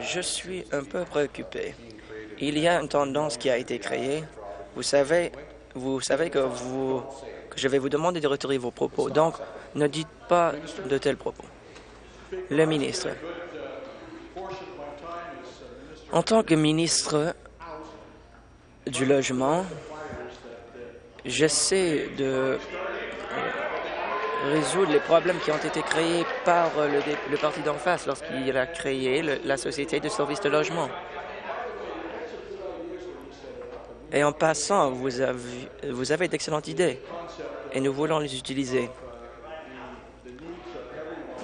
Speaker 5: Je suis un peu préoccupé. Il y a une tendance qui a été créée. Vous savez, vous savez que, que je vais vous demander de retirer vos propos. Donc, ne dites pas de tels propos. Le ministre. En tant que ministre du Logement, j'essaie de euh, résoudre les problèmes qui ont été créés par le, parti d'en face lorsqu'il a créé la Société de services de logement. Et en passant, vous avez d'excellentes idées et nous voulons les utiliser.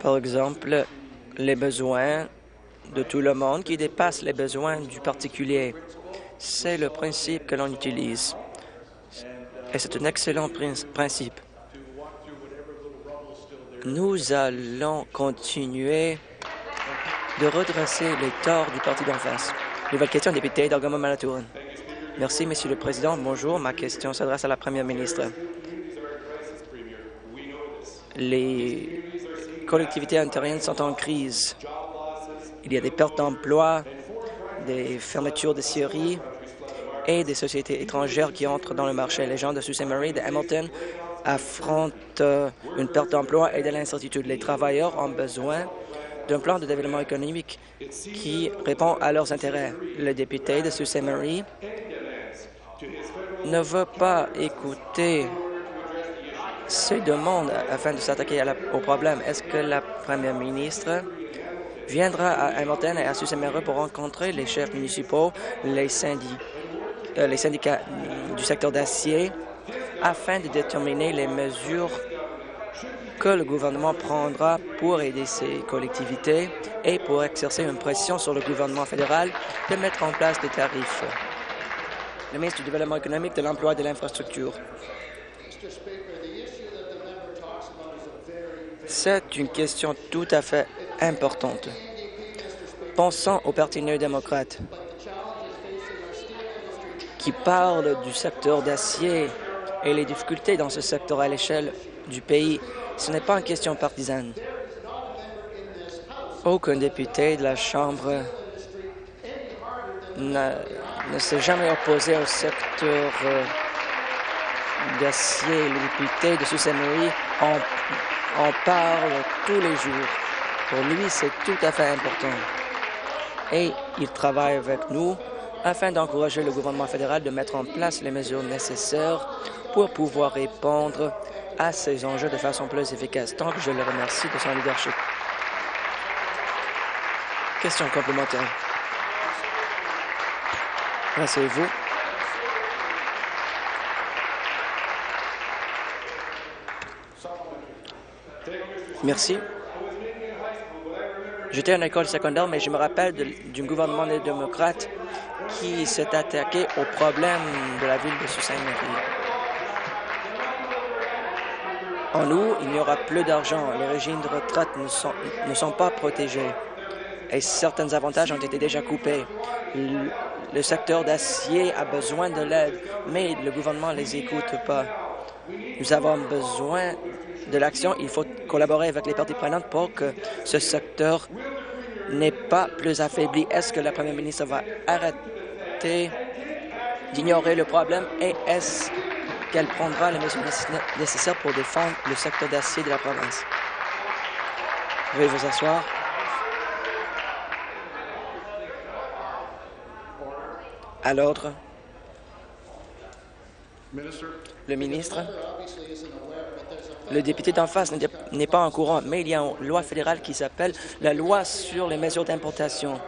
Speaker 5: Par exemple, les besoins de tout le monde qui dépassent les besoins du particulier. C'est le principe que l'on utilise. Et c'est un excellent principe. Nous allons continuer de redresser les torts du parti d'en face. Nouvelle question, député d'Argama-Malatourne. Merci, Monsieur le Président. Bonjour. Ma question s'adresse à la Première ministre. Les collectivités ontariennes sont en crise. Il y a des pertes d'emplois, des fermetures de scieries et des sociétés étrangères qui entrent dans le marché. Les gens de Sault Ste. Marie, de Hamilton, affrontent euh, une perte d'emploi et de l'incertitude. Les travailleurs ont besoin d'un plan de développement économique qui répond à leurs intérêts. Le député de Sault Ste. Marie ne veut pas écouter ces demandes afin de s'attaquer au problème. Est-ce que la première ministre viendra à Hamilton et à Sault. Marie pour rencontrer les chefs municipaux, les, euh, les syndicats du secteur d'acier, afin de déterminer les mesures que le gouvernement prendra pour aider ces collectivités et pour exercer une pression sur le gouvernement fédéral de mettre en place des tarifs. Le ministre du Développement économique, de l'Emploi et de l'Infrastructure. C'est une question tout à fait importante. Pensons au Parti néo-démocrate qui parle du secteur d'acier et les difficultés dans ce secteur à l'échelle du pays. Ce n'est pas une question partisane. Aucun député de la Chambre ne s'est jamais opposé au secteur euh, d'acier. Les députés de sault en, en parlent tous les jours. Pour lui, c'est tout à fait important. Et il travaille avec nous afin d'encourager le gouvernement fédéral de mettre en place les mesures nécessaires pour pouvoir répondre à ces enjeux de façon plus efficace. Que je le remercie de son leadership. Question complémentaire. Rasseyez-vous. Merci. J'étais une école secondaire, mais je me rappelle d'un gouvernement des démocrates qui s'est attaqué au problème de la ville de Sault-Sainte-Marie. En nous, il n'y aura plus d'argent. Les régimes de retraite ne sont, ne sont pas protégés et certains avantages ont été déjà coupés. Le, le secteur d'acier a besoin de l'aide, mais le gouvernement ne les écoute pas. Nous avons besoin de l'action. Il faut collaborer avec les parties prenantes pour que ce secteur n'est pas plus affaibli. Est-ce que la première ministre va arrêter d'ignorer le problème et est-ce qu'elle prendra les mesures nécessaires pour défendre le secteur d'acier de la province? Veuillez vous asseoir. À l'ordre. Le ministre. Le député d'en face n'est pas en courant, mais il y a une loi fédérale qui s'appelle la loi sur les mesures d'importation.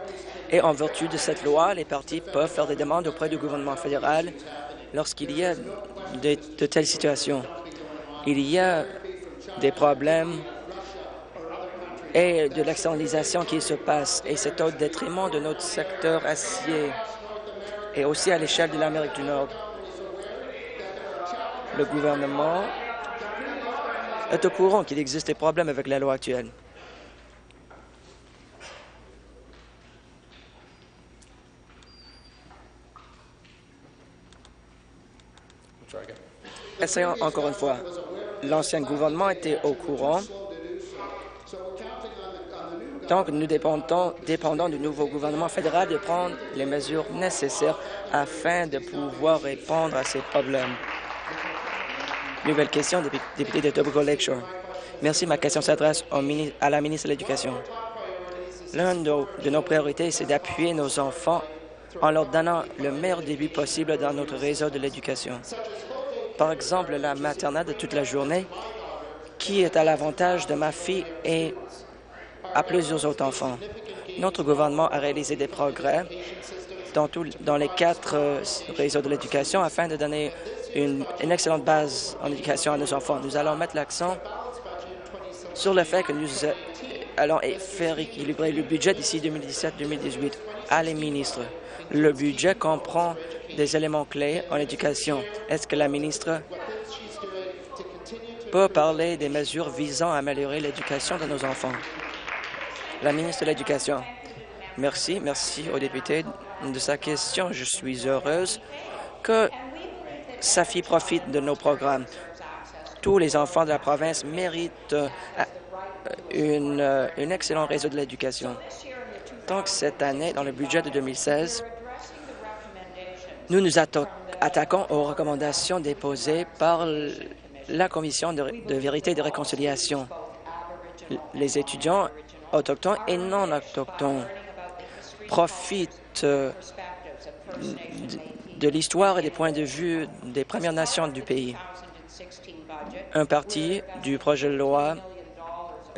Speaker 5: Et en vertu de cette loi, les partis peuvent faire des demandes auprès du gouvernement fédéral lorsqu'il y a de, telles situations. Il y a des problèmes et de l'externalisation qui se passe, et c'est au détriment de notre secteur acier et aussi à l'échelle de l'Amérique du Nord. Le gouvernement est au courant qu'il existe des problèmes avec la loi actuelle? Essayons encore une fois. L'ancien gouvernement était au courant. Donc, nous dépendons, dépendons du nouveau gouvernement fédéral de prendre les mesures nécessaires afin de pouvoir répondre à ces problèmes. Nouvelle question, député de Tobago Lakeshore. Merci. Ma question s'adresse à la ministre de l'Éducation. L'une de nos priorités, c'est d'appuyer nos enfants en leur donnant le meilleur début possible dans notre réseau de l'éducation. Par exemple, la maternelle de toute la journée, qui est à l'avantage de ma fille et à plusieurs autres enfants. Notre gouvernement a réalisé des progrès dans, dans les quatre euh, réseaux de l'éducation afin de donner une, excellente base en éducation à nos enfants. Nous allons mettre l'accent sur le fait que nous allons faire équilibrer le budget d'ici 2017-2018. Allez, ministre, le budget comprend des éléments clés en éducation. Est-ce que la ministre peut parler des mesures visant à améliorer l'éducation de nos enfants? La ministre de l'Éducation. Merci, merci au député de sa question. Je suis heureuse que Safi profite de nos programmes. Tous les enfants de la province méritent euh, euh, un excellent réseau de l'éducation. Donc, cette année, dans le budget de 2016, nous nous attaquons aux recommandations déposées par la Commission de, de vérité et de réconciliation. Les étudiants autochtones et non autochtones profitent euh, de l'histoire et des points de vue des Premières Nations du pays. Un parti du projet de loi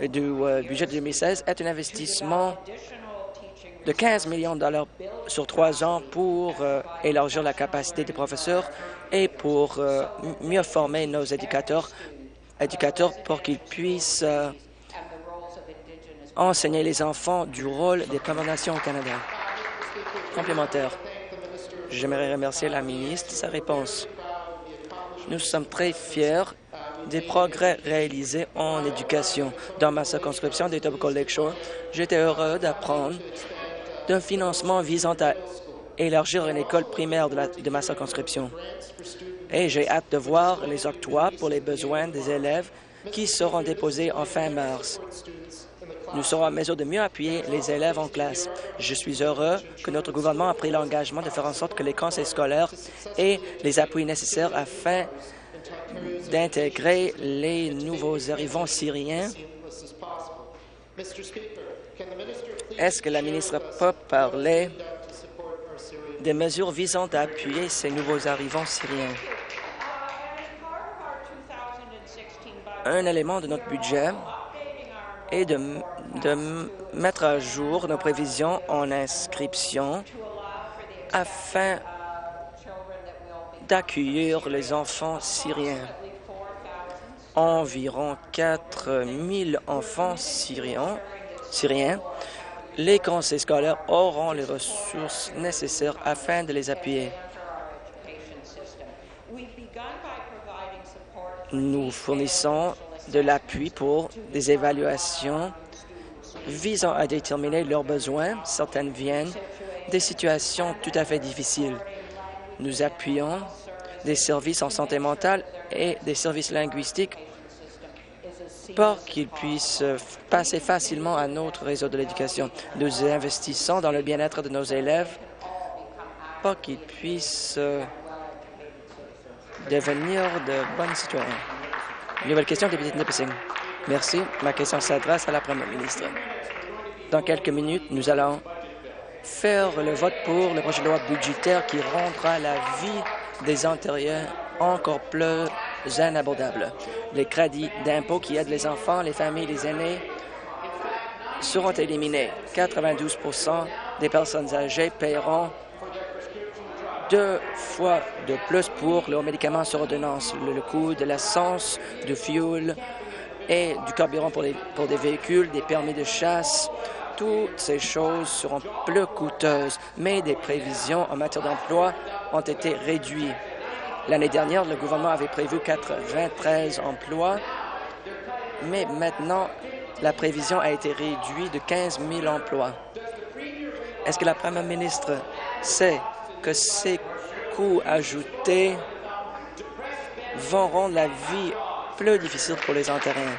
Speaker 5: du euh, budget de 2016 est un investissement de 15 millions de dollars sur trois ans pour euh, élargir la capacité des professeurs et pour euh, mieux former nos éducateurs, éducateurs pour qu'ils puissent enseigner les enfants du rôle des Premières Nations au Canada. Complémentaire. J'aimerais remercier la ministre de sa réponse. Nous sommes très fiers des progrès réalisés en éducation. Dans ma circonscription des Tobacco Lakeshore, j'étais heureux d'apprendre d'un financement visant à élargir une école primaire de, de ma circonscription. Et j'ai hâte de voir les octrois pour les besoins des élèves qui seront déposés en fin mars. Nous serons en mesure de mieux appuyer les élèves en classe. Je suis heureux que notre gouvernement a pris l'engagement de faire en sorte que les conseils scolaires aient les appuis nécessaires afin d'intégrer les nouveaux arrivants syriens. Est-ce que la ministre peut parler des mesures visant à appuyer ces nouveaux arrivants syriens? Un élément de notre budget est de, de mettre à jour nos prévisions en inscription afin d'accueillir les enfants syriens. Environ 4 000 enfants syriens, syriens. Les conseils scolaires auront les ressources nécessaires afin de les appuyer. Nous fournissons de l'appui pour des évaluations visant à déterminer leurs besoins. Certaines viennent des situations tout à fait difficiles. Nous appuyons des services en santé mentale et des services linguistiques pour qu'ils puissent passer facilement à notre réseau de l'éducation. Nous investissons dans le bien-être de nos élèves pour qu'ils puissent euh, devenir de bons citoyens. Nouvelle question, député de Nipissing. Merci. Ma question s'adresse à la Première ministre. Dans quelques minutes, nous allons faire le vote pour le projet de loi budgétaire qui rendra la vie des antérieurs encore plus inabordables. Les crédits d'impôt qui aident les enfants, les familles, les aînés seront éliminés. 92% des personnes âgées paieront deux fois de plus pour leurs médicaments sur ordonnance. Le coût de l'essence, du fuel et du carburant pour, pour des véhicules, des permis de chasse, toutes ces choses seront plus coûteuses, mais des prévisions en matière d'emploi ont été réduites. L'année dernière, le gouvernement avait prévu 93 emplois, mais maintenant, la prévision a été réduite de 15 000 emplois. Est-ce que la première ministre sait que ces coûts ajoutés vont rendre la vie plus difficile pour les Ontariens?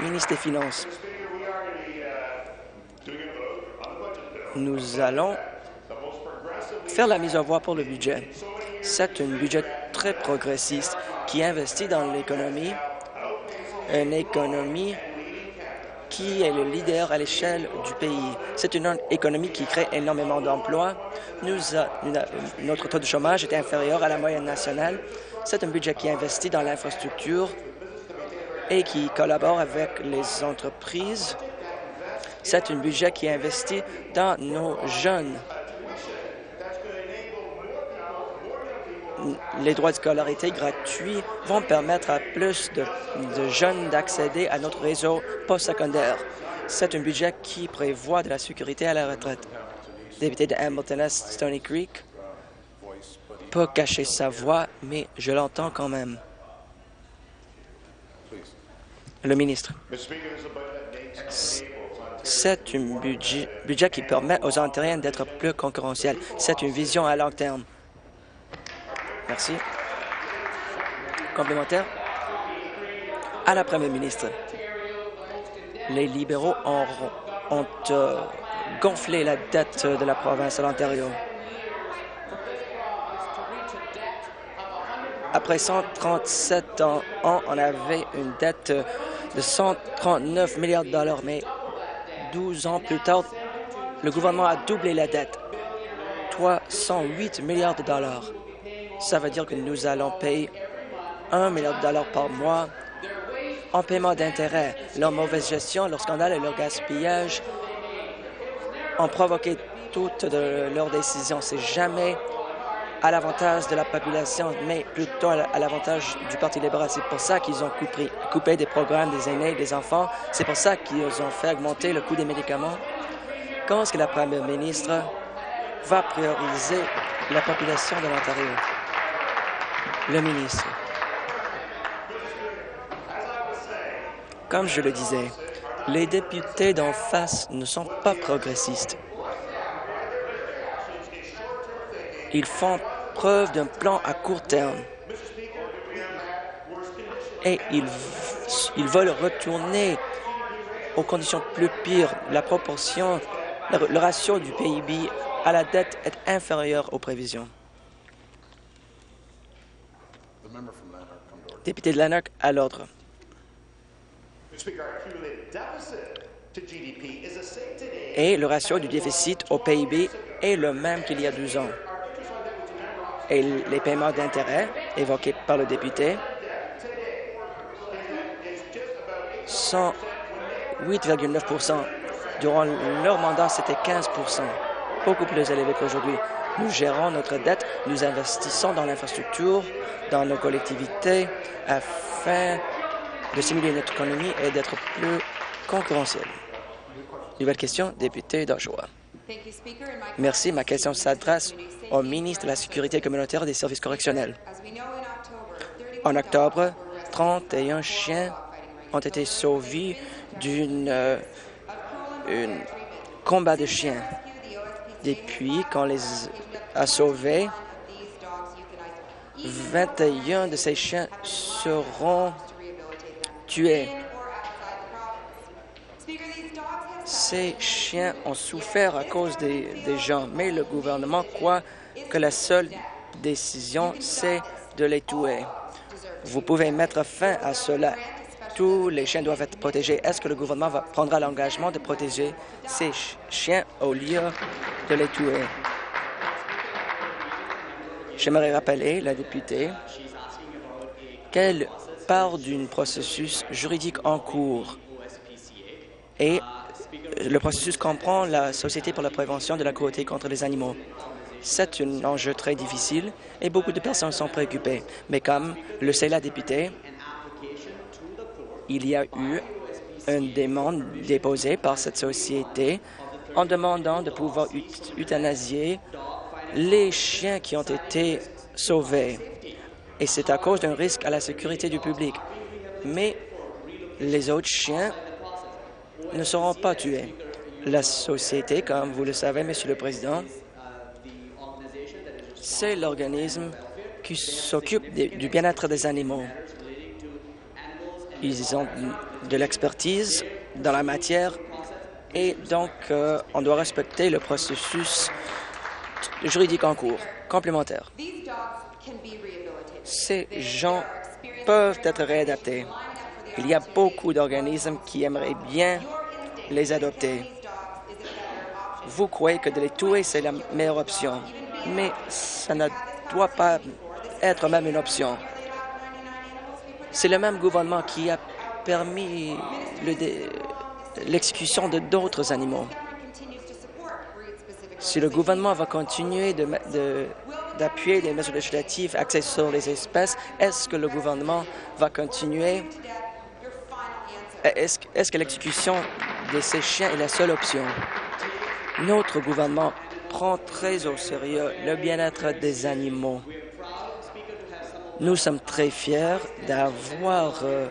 Speaker 5: Ministre des Finances. Nous allons faire la mise en voie pour le budget. C'est un budget très progressiste qui investit dans l'économie, une économie qui est le leader à l'échelle du pays. C'est une économie qui crée énormément d'emplois. notre taux de chômage est inférieur à la moyenne nationale. C'est un budget qui investit dans l'infrastructure et qui collabore avec les entreprises. C'est un budget qui investit dans nos jeunes. Les droits de scolarité gratuits vont permettre à plus de, jeunes d'accéder à notre réseau postsecondaire. C'est un budget qui prévoit de la sécurité à la retraite. Député de Hamilton Est, Stony Creek, peut cacher sa voix, mais je l'entends quand même. Le ministre. C'est un budget, qui permet aux Ontariens d'être plus concurrentiels. C'est une vision à long terme. Merci. Complémentaire. À la Première ministre. Les libéraux ont, euh, gonflé la dette de la province de l'Ontario. Après 137 ans, on avait une dette de 139 milliards de dollars, mais 12 ans plus tard, le gouvernement a doublé la dette, 308 milliards de dollars. Ça veut dire que nous allons payer 1 milliard de dollars par mois en paiement d'intérêt. Leur mauvaise gestion, leur scandale et leur gaspillage ont provoqué toutes leurs décisions. C'est jamais à l'avantage de la population, mais plutôt à l'avantage du Parti libéral. C'est pour ça qu'ils ont coupé, des programmes des aînés, des enfants. C'est pour ça qu'ils ont fait augmenter le coût des médicaments. Quand est-ce que la première ministre va prioriser la population de l'Ontario? Le ministre. Comme je le disais, les députés d'en face ne sont pas progressistes. Ils font preuve d'un plan à court terme. Et ils, ils veulent retourner aux conditions plus pires. La proportion, le ratio du PIB à la dette est inférieur aux prévisions. Député de Lanark, à l'ordre. Et le ratio du déficit au PIB est le même qu'il y a 12 ans et les paiements d'intérêt évoqués par le député sont 8,9% Durant leur mandat, c'était 15% beaucoup plus élevé qu'aujourd'hui. Nous gérons notre dette, nous investissons dans l'infrastructure, dans nos collectivités, afin de stimuler notre économie et d'être plus concurrentiel. Nouvelle question, député d'Oshawa. Merci. Ma question s'adresse au ministre de la Sécurité communautaire des services correctionnels. En octobre, 31 chiens ont été sauvés d'une euh, combat de chiens. Depuis qu'on les a sauvés, 21 de ces chiens seront tués. Ces chiens ont souffert à cause des, gens, mais le gouvernement croit que la seule décision, c'est de les tuer. Vous pouvez mettre fin à cela. Tous les chiens doivent être protégés. Est-ce que le gouvernement prendra l'engagement de protéger ces chiens au lieu de les tuer? J'aimerais rappeler la députée qu'elle part d'un processus juridique en cours et le processus comprend la Société pour la prévention de la cruauté contre les animaux. C'est un enjeu très difficile et beaucoup de personnes sont préoccupées. Mais comme le sait la députée, il y a eu une demande déposée par cette société en demandant de pouvoir euthanasier les chiens qui ont été sauvés. Et c'est à cause d'un risque à la sécurité du public. Mais les autres chiens ne seront pas tués. La société, comme vous le savez, Monsieur le Président, c'est l'organisme qui s'occupe du bien-être des animaux. Ils ont de l'expertise dans la matière et donc euh, on doit respecter le processus juridique en cours. Complémentaire. Ces gens peuvent être réadaptés. Il y a beaucoup d'organismes qui aimeraient bien les adopter. Vous croyez que de les tuer, c'est la meilleure option, mais ça ne doit pas être même une option. C'est le même gouvernement qui a permis l'exécution de d'autres animaux. Si le gouvernement va continuer d'appuyer des mesures législatives axées sur les espèces. Est-ce que le gouvernement va continuer? Est-ce est que l'exécution de ces chiens est la seule option? Notre gouvernement prend très au sérieux le bien-être des animaux. Nous sommes très fiers d'avoir euh,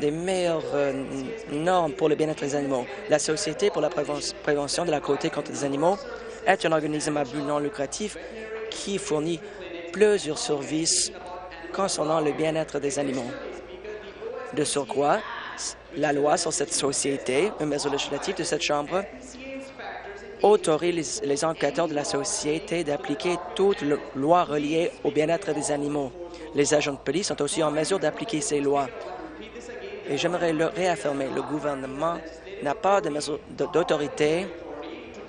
Speaker 5: des meilleures euh, normes pour le bien-être des animaux. La Société pour la prévention de la cruauté contre les animaux est un organisme à but non lucratif qui fournit plusieurs services concernant le bien-être des animaux. De surcroît, la loi sur cette société, une mesure législative de cette Chambre, autorise les enquêteurs de la société d'appliquer toutes les lois reliées au bien-être des animaux. Les agents de police sont aussi en mesure d'appliquer ces lois. Et j'aimerais le réaffirmer, le gouvernement n'a pas d'autorité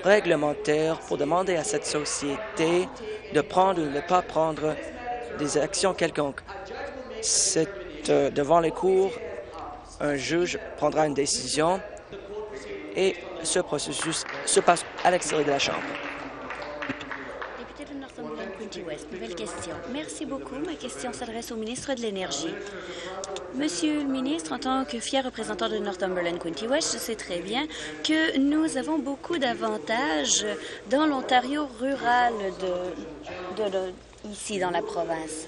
Speaker 5: réglementaire pour demander à cette société de prendre ou de ne pas prendre des actions quelconques. C'est euh, devant les cours, un juge prendra une décision et ce processus se passe à l'extérieur de la Chambre.
Speaker 6: Député de Northumberland, Quinty West, nouvelle question. Merci beaucoup. Ma question s'adresse au ministre de l'Énergie. Monsieur le ministre, en tant que fier représentant de Northumberland Quinty West, je sais très bien que nous avons beaucoup d'avantages dans l'Ontario rural de, ici dans la province.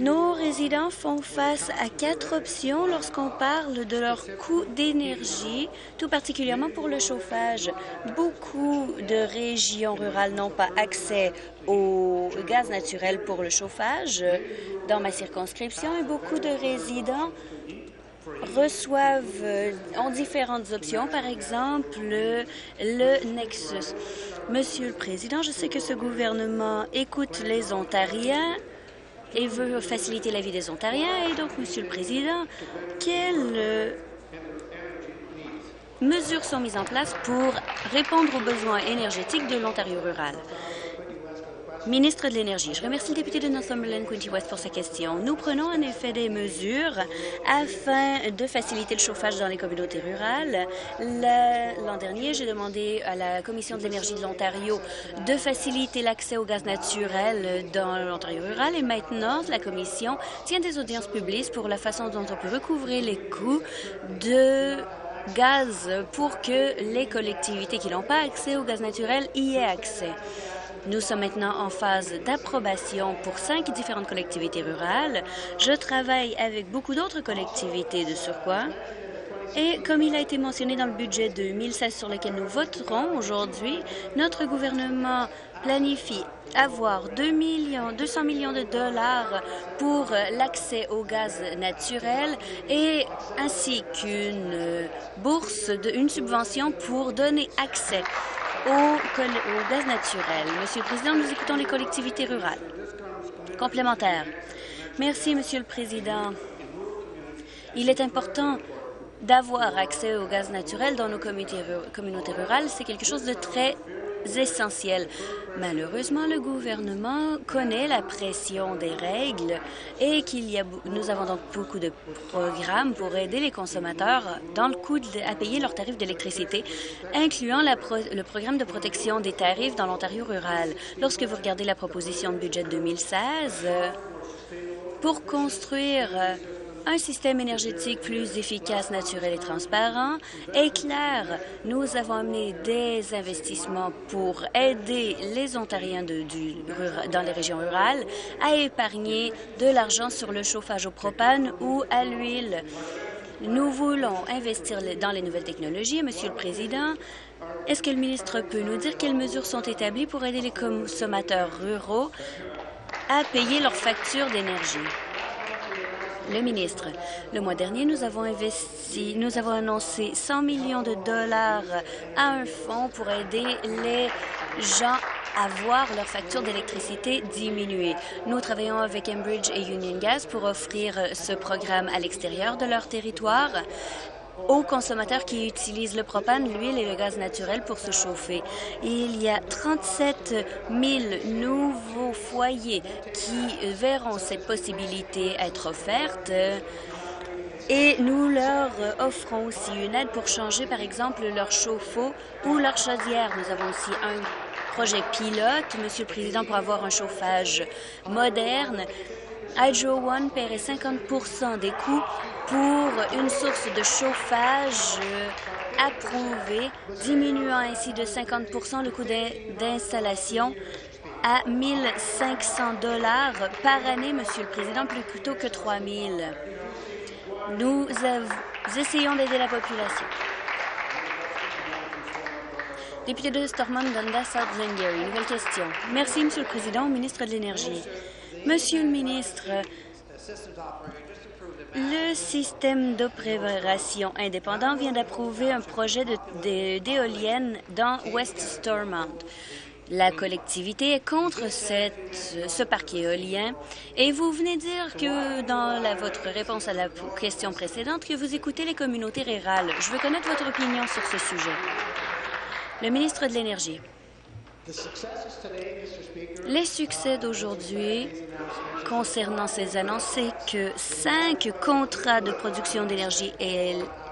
Speaker 6: Nos résidents font face à quatre options lorsqu'on parle de leur coût d'énergie, tout particulièrement pour le chauffage. Beaucoup de régions rurales n'ont pas accès au gaz naturel pour le chauffage dans ma circonscription et beaucoup de résidents reçoivent en différentes options, par exemple le Nexus. Monsieur le Président, je sais que ce gouvernement écoute les Ontariens et veut faciliter la vie des Ontariens. Et donc, Monsieur le Président, quelles euh, mesures sont mises en place pour répondre aux besoins énergétiques de l'Ontario rural? Ministre de l'Énergie, je remercie le député de Northumberland, Quinty West, pour sa question. Nous prenons en effet des mesures afin de faciliter le chauffage dans les communautés rurales. L'an dernier, j'ai demandé à la Commission de l'énergie de l'Ontario de faciliter l'accès au gaz naturel dans l'Ontario rural et maintenant, la Commission tient des audiences publiques pour la façon dont on peut recouvrir les coûts de gaz pour que les collectivités qui n'ont pas accès au gaz naturel y aient accès. Nous sommes maintenant en phase d'approbation pour cinq différentes collectivités rurales. Je travaille avec beaucoup d'autres collectivités de surcroît. Et comme il a été mentionné dans le budget 2016 sur lequel nous voterons aujourd'hui, notre gouvernement planifie avoir 2 millions, 200 millions de dollars pour l'accès au gaz naturel et ainsi qu'une bourse, de, une subvention pour donner accès au, gaz naturel. Monsieur le Président, nous écoutons les collectivités rurales. Complémentaire. Merci, Monsieur le Président. Il est important d'avoir accès au gaz naturel dans nos communautés rurales. C'est quelque chose de très essentiels. Malheureusement, le gouvernement connaît la pression des règles et qu'il y a, nous avons donc beaucoup de programmes pour aider les consommateurs dans le coût à payer leurs tarifs d'électricité, incluant le programme de protection des tarifs dans l'Ontario rural. Lorsque vous regardez la proposition de budget 2016, pour construire un système énergétique plus efficace, naturel et transparent est clair. Nous avons amené des investissements pour aider les Ontariens du, dans les régions rurales à épargner de l'argent sur le chauffage au propane ou à l'huile. Nous voulons investir dans les nouvelles technologies. Monsieur le Président, est-ce que le ministre peut nous dire quelles mesures sont établies pour aider les consommateurs ruraux à payer leurs factures d'énergie? Le ministre, le mois dernier, nous avons investi, nous avons annoncé 100 millions de dollars à un fonds pour aider les gens à voir leur facture d'électricité diminuer. Nous travaillons avec Enbridge et Union Gas pour offrir ce programme à l'extérieur de leur territoire aux consommateurs qui utilisent le propane, l'huile et le gaz naturel pour se chauffer. Il y a 37 000 nouveaux foyers qui verront cette possibilité être offerte. Et nous leur offrons aussi une aide pour changer, par exemple, leur chauffe-eau ou leur chaudière. Nous avons aussi un projet pilote, Monsieur le Président, pour avoir un chauffage moderne. Hydro One paierait 50% des coûts pour une source de chauffage euh, approuvée, diminuant ainsi de 50% le coût d'installation à 1 500 dollars par année, Monsieur le Président, plutôt que 3 000. Nous essayons d'aider la population. Député de Stormont, Dundas, South. Nouvelle question. Merci, Monsieur le Président, au ministre de l'Énergie. Monsieur le ministre, le système d'opération indépendant vient d'approuver un projet d'éolienne dans West Stormont. La collectivité est contre ce parc éolien et vous venez dire que dans votre réponse à la question précédente que vous écoutez les communautés rurales. Je veux connaître votre opinion sur ce sujet. Le ministre de l'Énergie. Les succès d'aujourd'hui concernant ces annonces, c'est que cinq contrats de production d'énergie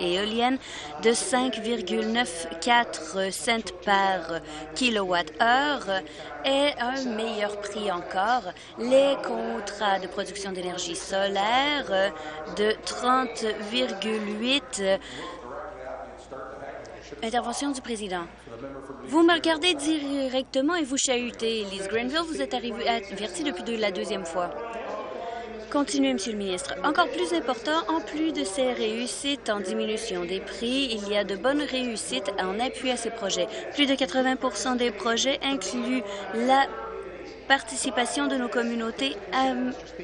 Speaker 6: éolienne de 5,94 cents par kilowatt-heure est un meilleur prix encore. Les contrats de production d'énergie solaire de 30,8 Intervention du président. Vous me regardez directement et vous chahutez. Lise Grenville, vous êtes avertie depuis la deuxième fois. Continuez, Monsieur le ministre. Encore plus important, en plus de ces réussites en diminution des prix, il y a de bonnes réussites en appui à ces projets. Plus de 80% des projets incluent la participation de nos communautés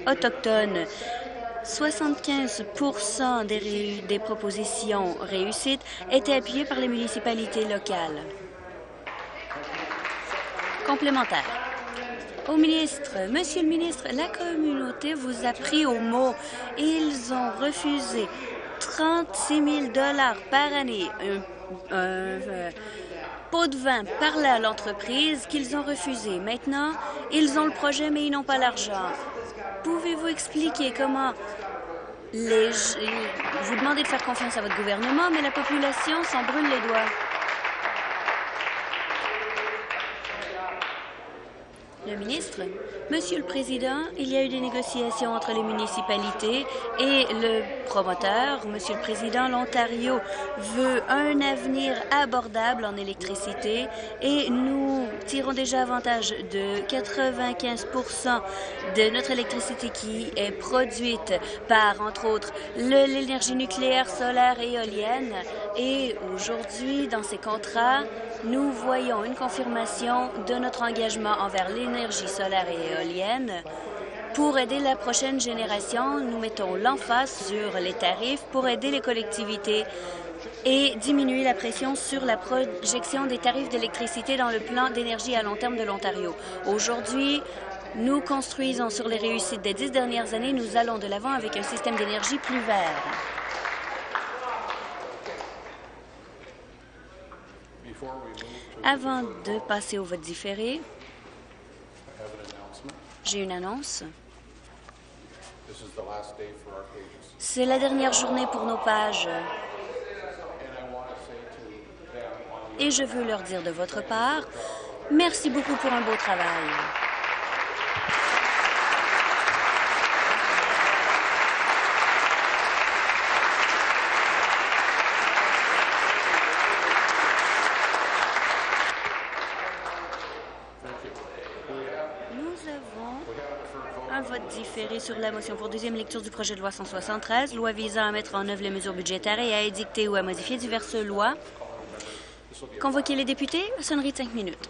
Speaker 6: autochtones. 75 des, des propositions réussites étaient appuyées par les municipalités locales. Complémentaire. Au ministre, Monsieur le ministre, la communauté vous a pris au mot. Ils ont refusé 36 000 dollars par année, un, euh, pot de vin par à l'entreprise qu'ils ont refusé. Maintenant, ils ont le projet, mais ils n'ont pas l'argent. Pouvez-vous expliquer comment les, vous demandez de faire confiance à votre gouvernement, mais la population s'en brûle les doigts? Le ministre. Monsieur le Président, il y a eu des négociations entre les municipalités et le promoteur. Monsieur le Président, l'Ontario veut un avenir abordable en électricité et nous tirons déjà avantage de 95 de notre électricité qui est produite par, entre autres, l'énergie nucléaire, solaire et éolienne. Et aujourd'hui, dans ces contrats, nous voyons une confirmation de notre engagement envers l'énergie solaire et éolienne. Pour aider la prochaine génération, nous mettons l'emphase sur les tarifs pour aider les collectivités et diminuer la pression sur la projection des tarifs d'électricité dans le plan d'énergie à long terme de l'Ontario. Aujourd'hui, nous construisons sur les réussites des dix dernières années. Nous allons de l'avant avec un système d'énergie plus vert. Avant de passer au vote différé, j'ai une annonce. C'est la dernière journée pour nos pages. Et je veux leur dire de votre part, merci beaucoup pour un beau travail. Sur la motion pour deuxième lecture du projet de loi 173, loi visant à mettre en œuvre les mesures budgétaires et à édicter ou à modifier diverses lois. Convoquer les députés, sonnerie de cinq minutes.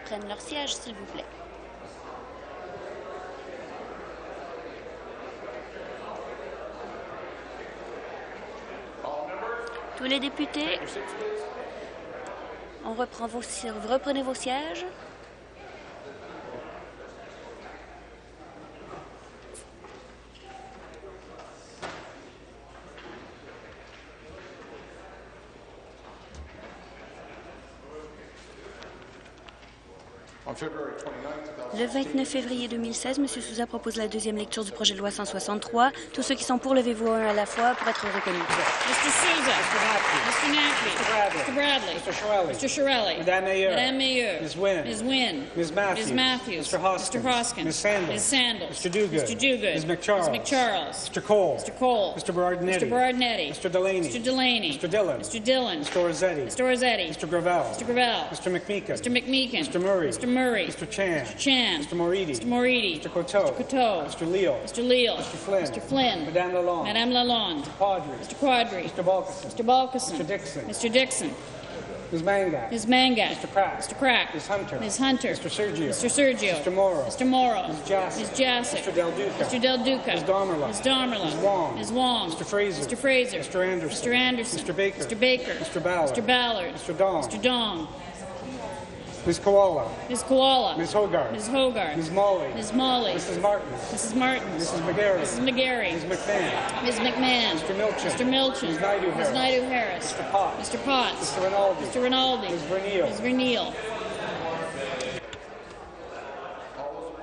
Speaker 6: Reprennent leur siège, s'il vous plaît. Tous les députés, on reprend vos, reprenez vos sièges. Le 29 février 2016, M. Souza propose la deuxième lecture du projet de loi 163. Tous ceux qui sont pour, levez-vous un à la fois pour être reconnus.
Speaker 7: Mr. Souza. Mr. Nackley. Mr. Bradley.
Speaker 8: Mr. Shirelli.
Speaker 7: Mr. Shirelli.
Speaker 8: Madame Mayer.
Speaker 7: Madame Mayer.
Speaker 8: Ms. Wynne.
Speaker 7: Ms. Wynne.
Speaker 8: Ms. Matthews.
Speaker 7: Ms. Matthews.
Speaker 8: Mr. Hoskins.
Speaker 7: Mr. Hoskins.
Speaker 8: Ms. Sandals.
Speaker 7: Ms. Sandals.
Speaker 8: Mr. Duguid.
Speaker 7: Mr. Duguid.
Speaker 8: Ms. McCharles.
Speaker 7: Ms. McCharles.
Speaker 8: Mr. Cole.
Speaker 7: Mr. Cole.
Speaker 8: Mr. Berardinetti.
Speaker 7: Mr. Berardinetti.
Speaker 8: Mr. Delaney.
Speaker 7: Mr. Delaney.
Speaker 8: Mr. Dillon.
Speaker 7: Mr. Dillon.
Speaker 8: Mr. Rossetti.
Speaker 7: Mr. Rossetti.
Speaker 8: Mr. Gravel.
Speaker 7: Mr. Gravel.
Speaker 8: Mr. McMeekin.
Speaker 7: Mr. McMeekin.
Speaker 8: Mr. Murray.
Speaker 7: Mr. Murray.
Speaker 8: Mr. Chan.
Speaker 7: Mr. Chan.
Speaker 8: Mr. Moridi.
Speaker 7: Mr. Moridi.
Speaker 8: Mr. Coteau.
Speaker 7: Coteau.
Speaker 8: Mr. Leal.
Speaker 7: Mr. Leal.
Speaker 8: Mr. Flynn.
Speaker 7: Mr. Flynn.
Speaker 8: Madame Lalonde.
Speaker 7: Madame Lalonde.
Speaker 8: Padre.
Speaker 7: Mr. Quadri.
Speaker 8: Mr. Balkison.
Speaker 7: Mr. Balkison.
Speaker 8: Mr. Dixon.
Speaker 7: Mr. Dixon.
Speaker 8: Ms. Mangat.
Speaker 7: Ms. Mangat.
Speaker 8: Mr. Crack.
Speaker 7: Mr. Crack.
Speaker 8: Ms. Hunter.
Speaker 7: Ms. Hunter.
Speaker 8: Mr. Sergio.
Speaker 7: Mr. Sergio.
Speaker 8: Mr. Morrow.
Speaker 7: Mr. Morrow.
Speaker 8: Ms. Jassic.
Speaker 7: Ms. Jassic.
Speaker 8: Mr. Del Duca.
Speaker 7: Mr. Del Duca.
Speaker 8: Ms. Domerla.
Speaker 7: Ms. Domerla.
Speaker 8: Ms. Wong.
Speaker 7: Ms. Wong.
Speaker 8: Mr. Fraser.
Speaker 7: Mr. Fraser.
Speaker 8: Mr. Anderson.
Speaker 7: Mr. Anderson.
Speaker 8: Mr. Baker.
Speaker 7: Mr. Baker.
Speaker 8: Mr. Ballard.
Speaker 7: Mr. Ballard.
Speaker 8: Mr. Dong.
Speaker 7: Mr. Dong.
Speaker 8: Ms. Koala.
Speaker 7: Ms. Koala.
Speaker 8: Ms. Hogarth.
Speaker 7: Ms. Hogarth.
Speaker 8: Ms. Molly.
Speaker 7: Ms. Molly.
Speaker 8: Mrs. Martin.
Speaker 7: Mrs. Martins.
Speaker 8: Mrs. McGarry.
Speaker 7: Mrs. McGarry.
Speaker 8: Ms. McMahon.
Speaker 7: Ms. McMahon.
Speaker 8: Mr. Milchin.
Speaker 7: Mr. Milchin.
Speaker 8: Ms. Naidu
Speaker 7: Ms.
Speaker 8: Harris.
Speaker 7: Naidu Harris.
Speaker 8: Mr. Potts.
Speaker 7: Mr. Potts.
Speaker 8: Mr. Rinaldi.
Speaker 7: Mr. Rinaldi.
Speaker 8: Ms. Vernile.
Speaker 7: Ms. Vernile.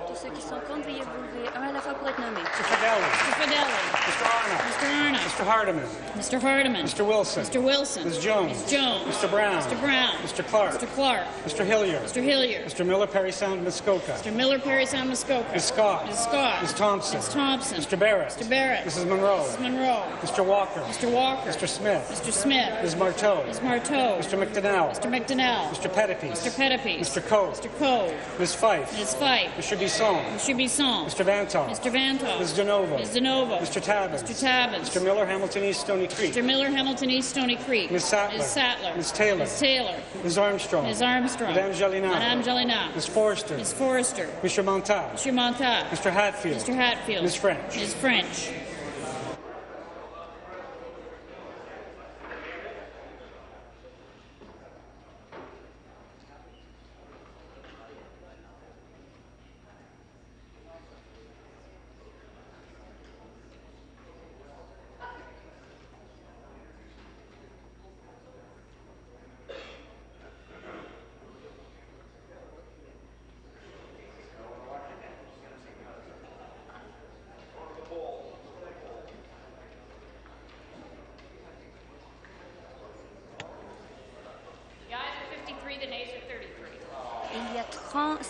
Speaker 6: Tous ceux qui sont contre, veuillez vous lever un à la fois pour être nommés.
Speaker 8: Mr. Fidelli.
Speaker 7: Mr. Fidelli.
Speaker 8: Mr. Arnott.
Speaker 7: Mr. Arnott.
Speaker 8: Mr. Hardiman.
Speaker 7: Mr. Hardiman.
Speaker 8: Mr. Wilson.
Speaker 7: Mr. Wilson.
Speaker 8: Ms. Jones.
Speaker 7: Ms. Jones.
Speaker 8: Mr. Brown.
Speaker 7: Mr. Brown.
Speaker 8: Mr. Clark.
Speaker 7: Mr. Clark.
Speaker 8: Mr. Hilliard.
Speaker 7: Mr. Hilliard.
Speaker 8: Mr. Miller, Perry Sound, Muskoka.
Speaker 7: Mr. Miller, Perry Sound, Muskoka.
Speaker 8: Ms. Scott.
Speaker 7: Ms. Scott.
Speaker 8: Ms. Thompson.
Speaker 7: Ms. Thompson.
Speaker 8: Mr. Barrett.
Speaker 7: Mr. Barrett.
Speaker 8: Mrs. Monroe.
Speaker 7: Mrs. Monroe.
Speaker 8: Mr. Walker.
Speaker 7: Mr. Walker.
Speaker 8: Mr. Smith.
Speaker 7: Mr. Smith.
Speaker 8: Ms. Marteau.
Speaker 7: Ms. Marteau.
Speaker 8: Mr. McDonnell.
Speaker 7: Mr. McDonnell.
Speaker 8: Mr. Pettipies.
Speaker 7: Mr. Pettipies.
Speaker 8: Mr. Cove.
Speaker 7: Mr. Cove.
Speaker 8: Ms. Fife.
Speaker 7: Ms. Fife.
Speaker 8: Mr. Bisson.
Speaker 7: Mr. Bisson.
Speaker 8: Mr. Vantoff.
Speaker 7: Mr. Vantoff.
Speaker 8: Ms. DeNovo.
Speaker 7: Ms. DeNovo.
Speaker 8: Mr. Tabbins.
Speaker 7: Mr. Tabbins.
Speaker 8: Mr. Miller, Hamilton East, Stony Creek.
Speaker 7: Mr. Miller, Hamilton East, Stony Creek.
Speaker 8: Ms. Sattler.
Speaker 7: Ms. Sattler.
Speaker 8: Ms. Taylor.
Speaker 7: Ms. Taylor.
Speaker 8: Ms. Armstrong.
Speaker 7: Ms. Armstrong.
Speaker 8: Madame Jalina.
Speaker 7: Madame Jalina.
Speaker 8: Ms. Forrester.
Speaker 7: Ms. Forrester.
Speaker 8: Mr. Montage.
Speaker 7: Mr. Montat.
Speaker 8: Mr. Hatfield.
Speaker 7: Mr. Hatfield.
Speaker 8: Ms. French.
Speaker 7: Ms. French.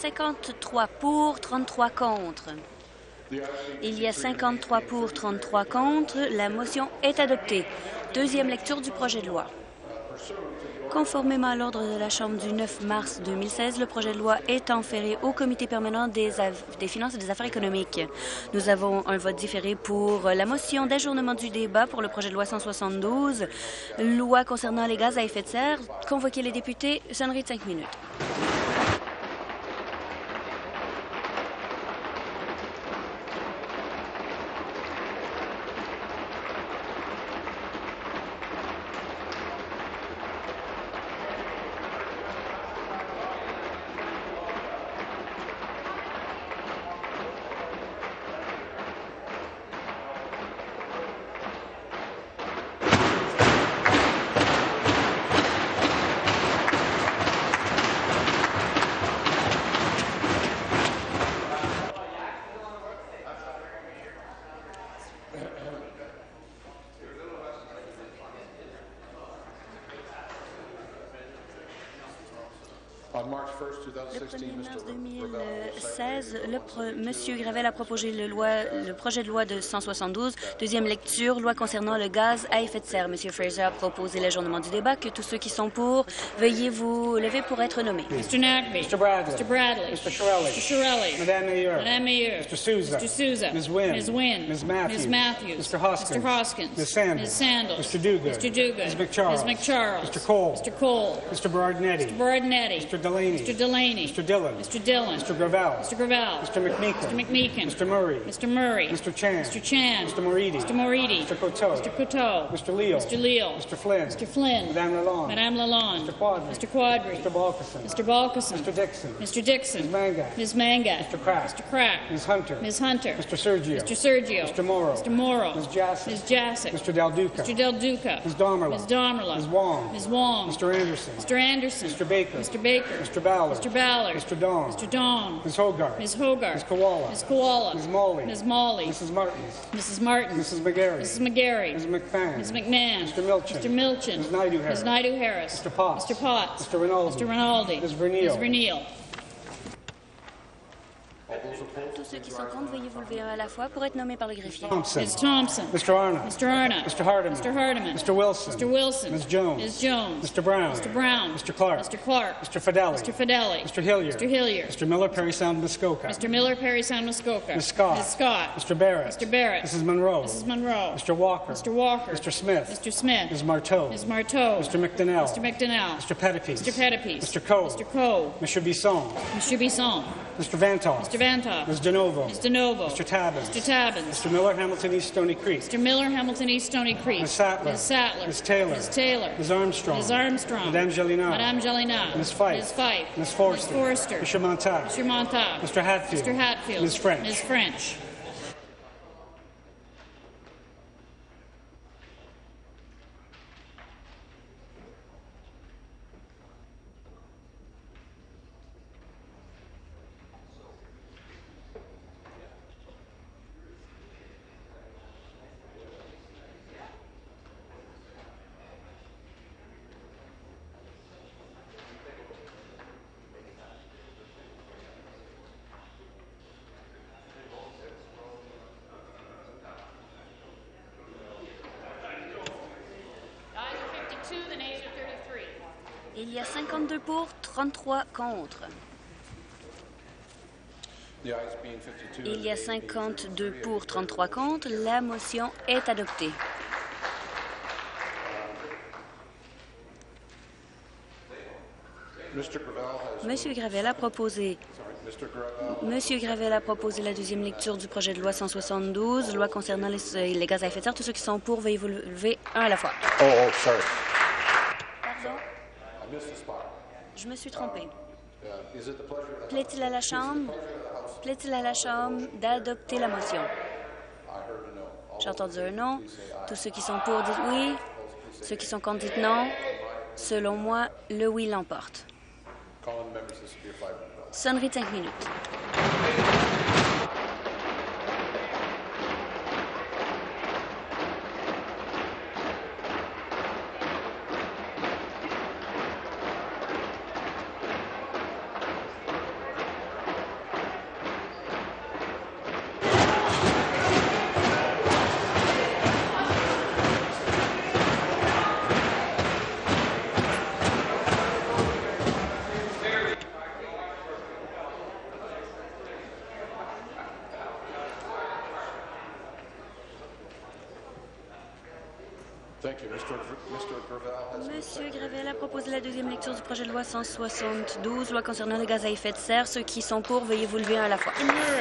Speaker 6: 53 pour, 33 contre. Il y a 53 pour, 33 contre. La motion est adoptée. Deuxième lecture du projet de loi. Conformément à l'ordre de la Chambre du 9 mars 2016, le projet de loi est enferré au Comité permanent des, finances et des affaires économiques. Nous avons un vote différé pour la motion d'ajournement du débat pour le projet de loi 172, loi concernant les gaz à effet de serre. Convoquer les députés, sonnerie de cinq minutes.
Speaker 9: On March 1st,
Speaker 6: Le
Speaker 9: 2016,
Speaker 6: 1er mars
Speaker 9: Mr. Ravel,
Speaker 6: 2016, le pro- Monsieur Gravel a proposé le, loi- le projet de loi de 172, deuxième lecture, loi concernant le gaz à effet de serre. Monsieur Fraser a proposé l'ajournement du débat. Que tous ceux qui sont pour, veuillez vous lever pour être nommés.
Speaker 7: Mr. Nagby.
Speaker 8: Mr. Bradley.
Speaker 7: Mr. Bradley.
Speaker 8: Mr. Shirelli.
Speaker 7: Mr. Shirelli.
Speaker 8: Madame Mayer.
Speaker 7: Madame Mayer.
Speaker 8: Mr. Souza.
Speaker 7: Mr. Souza.
Speaker 8: Ms. Wynne.
Speaker 7: Ms. Wynne.
Speaker 8: Ms. Matthews.
Speaker 7: Ms. Matthews.
Speaker 8: Mr. Hoskins.
Speaker 7: Mr. Hoskins.
Speaker 8: Ms. Sandals.
Speaker 7: Ms. Sandals.
Speaker 8: Mr. Duguid.
Speaker 7: Mr. Duguid.
Speaker 8: Ms. McCharles.
Speaker 7: Ms. McCharles.
Speaker 8: Mr. Cole.
Speaker 7: Mr. Cole.
Speaker 8: Mr. Berardinetti.
Speaker 7: Mr. Berardinetti.
Speaker 8: Mr. Delaney.
Speaker 7: Mr. Delaney.
Speaker 8: Mr. Dillon.
Speaker 7: Mr. Dillon.
Speaker 8: Mr. Gravel.
Speaker 7: Mr. Gravel.
Speaker 8: Mr. McMeekin.
Speaker 7: Mr. McMeekin.
Speaker 8: Mr. Murray.
Speaker 7: Mr. Murray.
Speaker 8: Mr. Chan.
Speaker 7: Mr. Chan.
Speaker 8: Mr. Moridi.
Speaker 7: Mr. Moridi.
Speaker 8: Mr. Coteau.
Speaker 7: Mr. Coteau.
Speaker 8: Mr. Leal.
Speaker 7: Mr. Leal.
Speaker 8: Mr. Flynn.
Speaker 7: Mr. Flynn.
Speaker 8: Madame Lalonde.
Speaker 7: Madame Lalonde.
Speaker 8: Mr. Quadri.
Speaker 7: Mr. Quadri.
Speaker 8: Mr. Balkison.
Speaker 7: Mr. Balkison.
Speaker 8: Mr. Dixon.
Speaker 7: Mr. Dixon.
Speaker 8: Ms. Mangat.
Speaker 7: Ms. Mangat.
Speaker 8: Mr. Crack.
Speaker 7: Mr. Crack.
Speaker 8: Ms. Hunter.
Speaker 7: Ms. Hunter.
Speaker 8: Mr. Sergio.
Speaker 7: Mr. Sergio.
Speaker 8: Mr. Morrow.
Speaker 7: Mr. Morrow.
Speaker 8: Ms. Jassic.
Speaker 7: Ms. Jassic.
Speaker 8: Mr. Del Duca.
Speaker 7: Mr. Del Duca.
Speaker 8: Ms. Domerla.
Speaker 7: Ms. Domerla.
Speaker 8: Ms. Wong.
Speaker 7: Ms. Wong.
Speaker 8: Mr. Anderson.
Speaker 7: Mr. Anderson.
Speaker 8: Mr. Baker.
Speaker 7: Mr. Baker.
Speaker 8: Mr. Ballard.
Speaker 7: Mr. Ballard.
Speaker 8: Mr. Dong.
Speaker 7: Mr. Dong.
Speaker 8: Ms. Hogarth.
Speaker 7: Ms. Hogarth.
Speaker 8: Ms. Koala.
Speaker 7: Ms. Koala.
Speaker 8: Ms. Molly.
Speaker 7: Ms. Molly.
Speaker 8: Mrs. Martins.
Speaker 7: Mrs. Martin.
Speaker 8: Mrs. McGarry.
Speaker 7: Mrs. McGarry.
Speaker 8: Ms. McFadden.
Speaker 7: Ms. McMahon.
Speaker 8: Mr. Milchin.
Speaker 7: Mr. Milchin.
Speaker 8: Ms. Naidu-Harris.
Speaker 7: Ms. Naidu-Harris.
Speaker 8: Mr. Potts.
Speaker 7: Mr. Potts.
Speaker 8: Mr. Rinaldi.
Speaker 7: Mr. Rinaldi.
Speaker 8: Ms. Vernile.
Speaker 7: Ms. Vernile.
Speaker 6: Tous ceux qui sont contre, veuillez vous lever à la fois pour être nommés par le greffier.
Speaker 8: Thompson.
Speaker 7: Ms. Thompson.
Speaker 8: Mr. Arnott.
Speaker 7: Mr. Arnott.
Speaker 8: Mr. Hardiman.
Speaker 7: Mr. Hardiman.
Speaker 8: Mr. Wilson.
Speaker 7: Mr. Wilson.
Speaker 8: Ms. Jones.
Speaker 7: Ms. Jones.
Speaker 8: Mr. Brown.
Speaker 7: Mr. Brown.
Speaker 8: Mr. Clark.
Speaker 7: Mr. Clark.
Speaker 8: Mr. Fideli.
Speaker 7: Mr. Fideli.
Speaker 8: Mr. Hilliard.
Speaker 7: Mr. Hilliard.
Speaker 8: Mr. Miller, Perry Sound, Muskoka.
Speaker 7: Mr. Miller, Perry Sound, Muskoka.
Speaker 8: Ms. Scott.
Speaker 7: Ms. Scott.
Speaker 8: Mr. Barrett.
Speaker 7: Mr. Barrett.
Speaker 8: Mrs. Monroe.
Speaker 7: Mrs. Monroe.
Speaker 8: Mr. Walker.
Speaker 7: Mr. Walker.
Speaker 8: Mr. Smith.
Speaker 7: Mr. Smith.
Speaker 8: Ms. Marteau.
Speaker 7: Ms. Marteau.
Speaker 8: Mr. McDonnell.
Speaker 7: Mr. McDonnell.
Speaker 8: Mr. Pettipies.
Speaker 7: Mr. Pettipies.
Speaker 8: Mr. Coe.
Speaker 7: Mr. Coe.
Speaker 8: Mr. Bisson.
Speaker 7: Mr. Bisson.
Speaker 8: Mr. Vantoff.
Speaker 7: Mr. Vantoff.
Speaker 8: Ms. DeNovo.
Speaker 7: Ms. DeNovo.
Speaker 8: Mr. Tabbins.
Speaker 7: Mr. Tabbins.
Speaker 8: Mr. Miller, Hamilton East, Stony Creek.
Speaker 7: Mr. Miller, Hamilton East, Stony Creek.
Speaker 8: Ms. Sattler.
Speaker 7: Ms. Sattler.
Speaker 8: Ms. Taylor.
Speaker 7: Ms. Taylor.
Speaker 8: Ms. Armstrong.
Speaker 7: Ms. Armstrong.
Speaker 8: Madame Gélinas.
Speaker 7: Madame Gélinas.
Speaker 8: Ms. Fife.
Speaker 7: Ms. Fife.
Speaker 8: Ms. Forster.
Speaker 7: Ms. Forster.
Speaker 8: Mr. Montag.
Speaker 7: Mr. Montag.
Speaker 8: Mr. Hatfield.
Speaker 7: Mr. Hatfield.
Speaker 8: Ms. French.
Speaker 7: Ms. French.
Speaker 6: 33 contre.
Speaker 9: The ayes being 52.
Speaker 6: Il y a 52 pour, 33 contre. La motion est adoptée.
Speaker 9: Has.
Speaker 6: Monsieur Gravel a proposé. Monsieur Gravel a proposé la deuxième lecture du projet de loi 172, loi concernant les, les gaz à effet de serre. Tous ceux qui sont pour, veuillez vous lever un à la fois.
Speaker 9: Oh, oh, sorry.
Speaker 6: Pardon,
Speaker 9: I missed the spot.
Speaker 6: Je me suis trompée.
Speaker 9: Uh,
Speaker 6: Plaît-il à la Chambre? Plaît-il à la Chambre d'adopter la motion? J'ai entendu un non. Tous ceux qui sont pour dites oui. Ceux qui sont contre dites non. Selon moi, le oui l'emporte. Sonnerie de 5 minutes. 1972, loi concernant les gaz à effet de serre. Ceux qui sont pour, veuillez vous lever à la fois.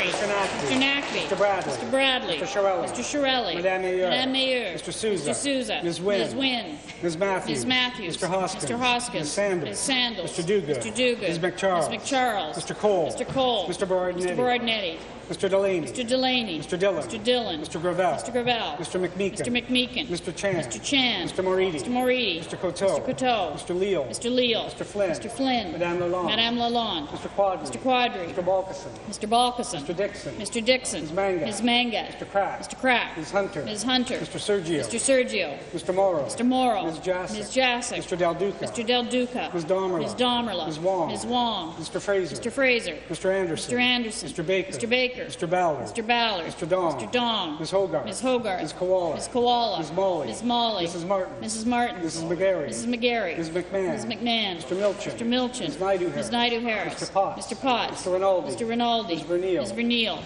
Speaker 7: Mr.
Speaker 8: Nackley.
Speaker 7: Mr. Nackley.
Speaker 8: Mr. Bradley.
Speaker 7: Mr. Bradley.
Speaker 8: Mr. Shirelli.
Speaker 7: Mr. Shirelli.
Speaker 8: Madame Mayer.
Speaker 7: Madame Mayer.
Speaker 8: Mr. Souza.
Speaker 7: Mr. Souza.
Speaker 8: Ms. Wynn.
Speaker 7: Ms. Wynn.
Speaker 8: Ms. Matthews.
Speaker 7: Ms. Matthews.
Speaker 8: Mr. Hoskins.
Speaker 7: Mr. Hoskins.
Speaker 8: Ms. Sanders.
Speaker 7: Ms. Sandals.
Speaker 8: Mr. Duguid.
Speaker 7: Mr. Duguid.
Speaker 8: Ms. McCharles.
Speaker 7: Ms. McCharles.
Speaker 8: Mr. Cole.
Speaker 7: Mr. Cole.
Speaker 8: Mr. Borodnetti.
Speaker 7: Mr. Borodnetti.
Speaker 8: Mr. Delaney.
Speaker 7: Mr. Delaney.
Speaker 8: Mr. Dillon.
Speaker 7: Mr. Dillon.
Speaker 8: Mr. Gravel.
Speaker 7: Mr. Gravel.
Speaker 8: Mr. McMeekin.
Speaker 7: Mr. McMeekin.
Speaker 8: Mr. Chan.
Speaker 7: Mr. Chan.
Speaker 8: Mr. Moridi.
Speaker 7: Mr. Moridi.
Speaker 8: Mr. Coteau.
Speaker 7: Mr. Coteau.
Speaker 8: Mr. Leal.
Speaker 7: Mr. Leal.
Speaker 8: Mr. Flynn.
Speaker 7: Mr. Flynn.
Speaker 8: Madame Lalonde.
Speaker 7: Madame Lalonde.
Speaker 8: Mr. Quadri.
Speaker 7: Mr. Quadri.
Speaker 8: Mr. Balkison.
Speaker 7: Mr. Balkison.
Speaker 8: Mr. Dixon.
Speaker 7: Mr. Dixon.
Speaker 8: Ms. Mangat.
Speaker 7: Ms. Mangat.
Speaker 8: Mr. Crack.
Speaker 7: Mr. Crack.
Speaker 8: Ms. Hunter.
Speaker 7: Ms. Hunter.
Speaker 8: Mr. Sergio.
Speaker 7: Mr. Sergio.
Speaker 8: Mr. Morrow.
Speaker 7: Mr. Morrow.
Speaker 8: Ms. Jassic.
Speaker 7: Ms. Jassic.
Speaker 8: Mr. Del Duca.
Speaker 7: Mr. Del Duca.
Speaker 8: Ms. Domerla.
Speaker 7: Ms. Domerla.
Speaker 8: Ms. Wong.
Speaker 7: Ms. Wong.
Speaker 8: Mr. Fraser.
Speaker 7: Mr. Fraser.
Speaker 8: Mr. Anderson.
Speaker 7: Mr. Anderson.
Speaker 8: Mr. Baker.
Speaker 7: Mr. Baker.
Speaker 8: Mr. Ballard.
Speaker 7: Mr. Ballard.
Speaker 8: Mr. Dong.
Speaker 7: Mr. Dong.
Speaker 8: Ms. Hogarth.
Speaker 7: Ms. Hogarth.
Speaker 8: Ms. Koala.
Speaker 7: Ms. Koala.
Speaker 8: Ms. Molly.
Speaker 7: Ms. Molly.
Speaker 8: Mrs. Martin.
Speaker 7: Mrs. Martin.
Speaker 8: Mrs. McGarry.
Speaker 7: Mrs. McGarry.
Speaker 8: Ms. McMahon.
Speaker 7: Ms. McMahon.
Speaker 8: Mr. Milchin.
Speaker 7: Mr. Milchin.
Speaker 8: Ms.
Speaker 7: Ms. Naidu-Harris.
Speaker 8: Mr. Potts.
Speaker 7: Mr. Potts.
Speaker 8: Mr. Rinaldi.
Speaker 7: Mr. Rinaldi.
Speaker 8: Ms. Vernile.
Speaker 7: Ms. Vernile.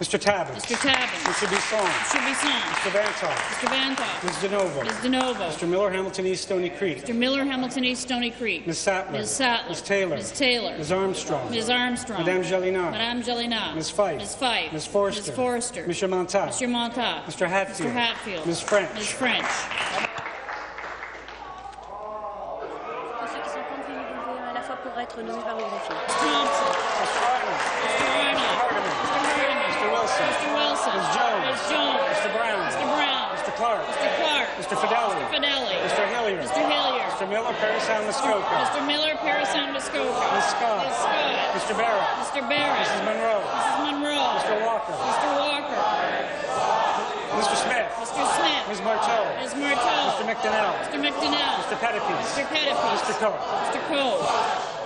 Speaker 8: Mr. Tabbins.
Speaker 7: Mr. Tabbins.
Speaker 8: Mr. Bisson.
Speaker 7: Mr. Bisson.
Speaker 8: Mr. Vantall.
Speaker 7: Mr. Vanthof.
Speaker 8: Ms. DeNovo.
Speaker 7: Ms. DeNovo.
Speaker 8: Mr. Miller, Hamilton East, Stony Creek.
Speaker 7: Mr. Miller, Hamilton East, Stony Creek.
Speaker 8: Ms. Sattler.
Speaker 7: Ms. Sattler.
Speaker 8: Ms. Taylor.
Speaker 7: Ms. Taylor.
Speaker 8: Ms. Armstrong.
Speaker 7: Ms. Armstrong.
Speaker 8: Madame Gélinas.
Speaker 7: Madame Gélinas.
Speaker 8: Ms. Fife.
Speaker 7: Ms. Fife.
Speaker 8: Ms. Forster.
Speaker 7: Ms. Forster.
Speaker 8: Mr. Montauk.
Speaker 7: Mr. Montauk.
Speaker 8: Mr. Hatfield.
Speaker 7: Mr. Hatfield.
Speaker 8: Ms. French.
Speaker 7: Ms. French.
Speaker 6: Tous ceux qui sont contre veulent lever à la fois pour être nommés par le greffier.
Speaker 7: Thompson.
Speaker 8: Mr. Arnold.
Speaker 7: Mr. Arnold.
Speaker 8: Hardeman.
Speaker 7: Mr. Hardeman.
Speaker 8: Mr. Wilson.
Speaker 7: Mr. Wilson.
Speaker 8: Ms. Jones.
Speaker 7: Ms. Jones.
Speaker 8: Mr. Brown.
Speaker 7: Mr. Brown.
Speaker 8: Mr. Clark.
Speaker 7: Mr. Clark.
Speaker 8: Mr. Fidelli.
Speaker 7: Fidelli.
Speaker 8: Mr. Hilliard.
Speaker 7: Mr. Hilliard.
Speaker 8: Mr. Miller, Muskoka.
Speaker 7: Mr. Miller, Parasite, Muskoka.
Speaker 8: Ms. Scott.
Speaker 7: Ms. Scott.
Speaker 8: Mr. Barrett.
Speaker 7: Mr. Barrett.
Speaker 8: Mrs. Monroe.
Speaker 7: Mrs. Monroe.
Speaker 8: Mr. Walker.
Speaker 7: Mr. Walker.
Speaker 8: Mr. Smith.
Speaker 7: Mr. Smith.
Speaker 8: Ms. Marteau.
Speaker 7: Ms. Marteau.
Speaker 8: Mr. McDonnell.
Speaker 7: Mr. McDonnell.
Speaker 8: Mr. Pettipies.
Speaker 7: Mr. Pettipies.
Speaker 8: Mr. Coe.
Speaker 7: Mr. Cole.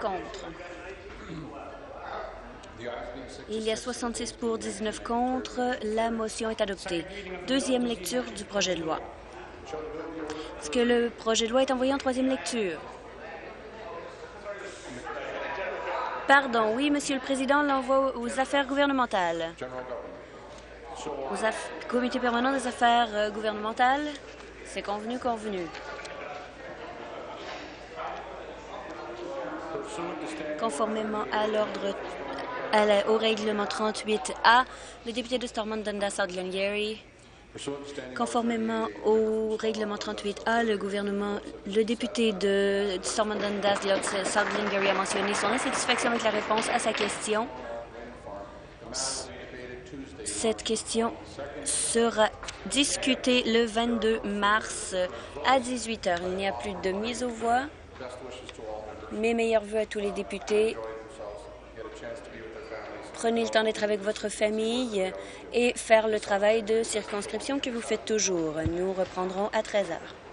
Speaker 6: Contre. Il y a 66 pour, 19 contre. La motion est adoptée. Deuxième lecture du projet de loi. Est-ce que le projet de loi est envoyé en troisième lecture? Pardon, oui, Monsieur le Président, l'envoie aux affaires gouvernementales. Aff- comité permanent des affaires euh, gouvernementales. C'est convenu, convenu. Conformément à l'ordre au règlement 38A, le député de Stormont Dundas Glengarry Conformément au règlement 38A, le gouvernement, le député de South Glengarry a mentionné son insatisfaction avec la réponse à sa question. Cette question sera discutée le 22 mars à 18 heures. Il n'y a plus de mise aux voix. Mes meilleurs voeux à tous les députés. Prenez le temps d'être avec votre famille et faire le travail de circonscription que vous faites toujours. Nous reprendrons à 13 heures.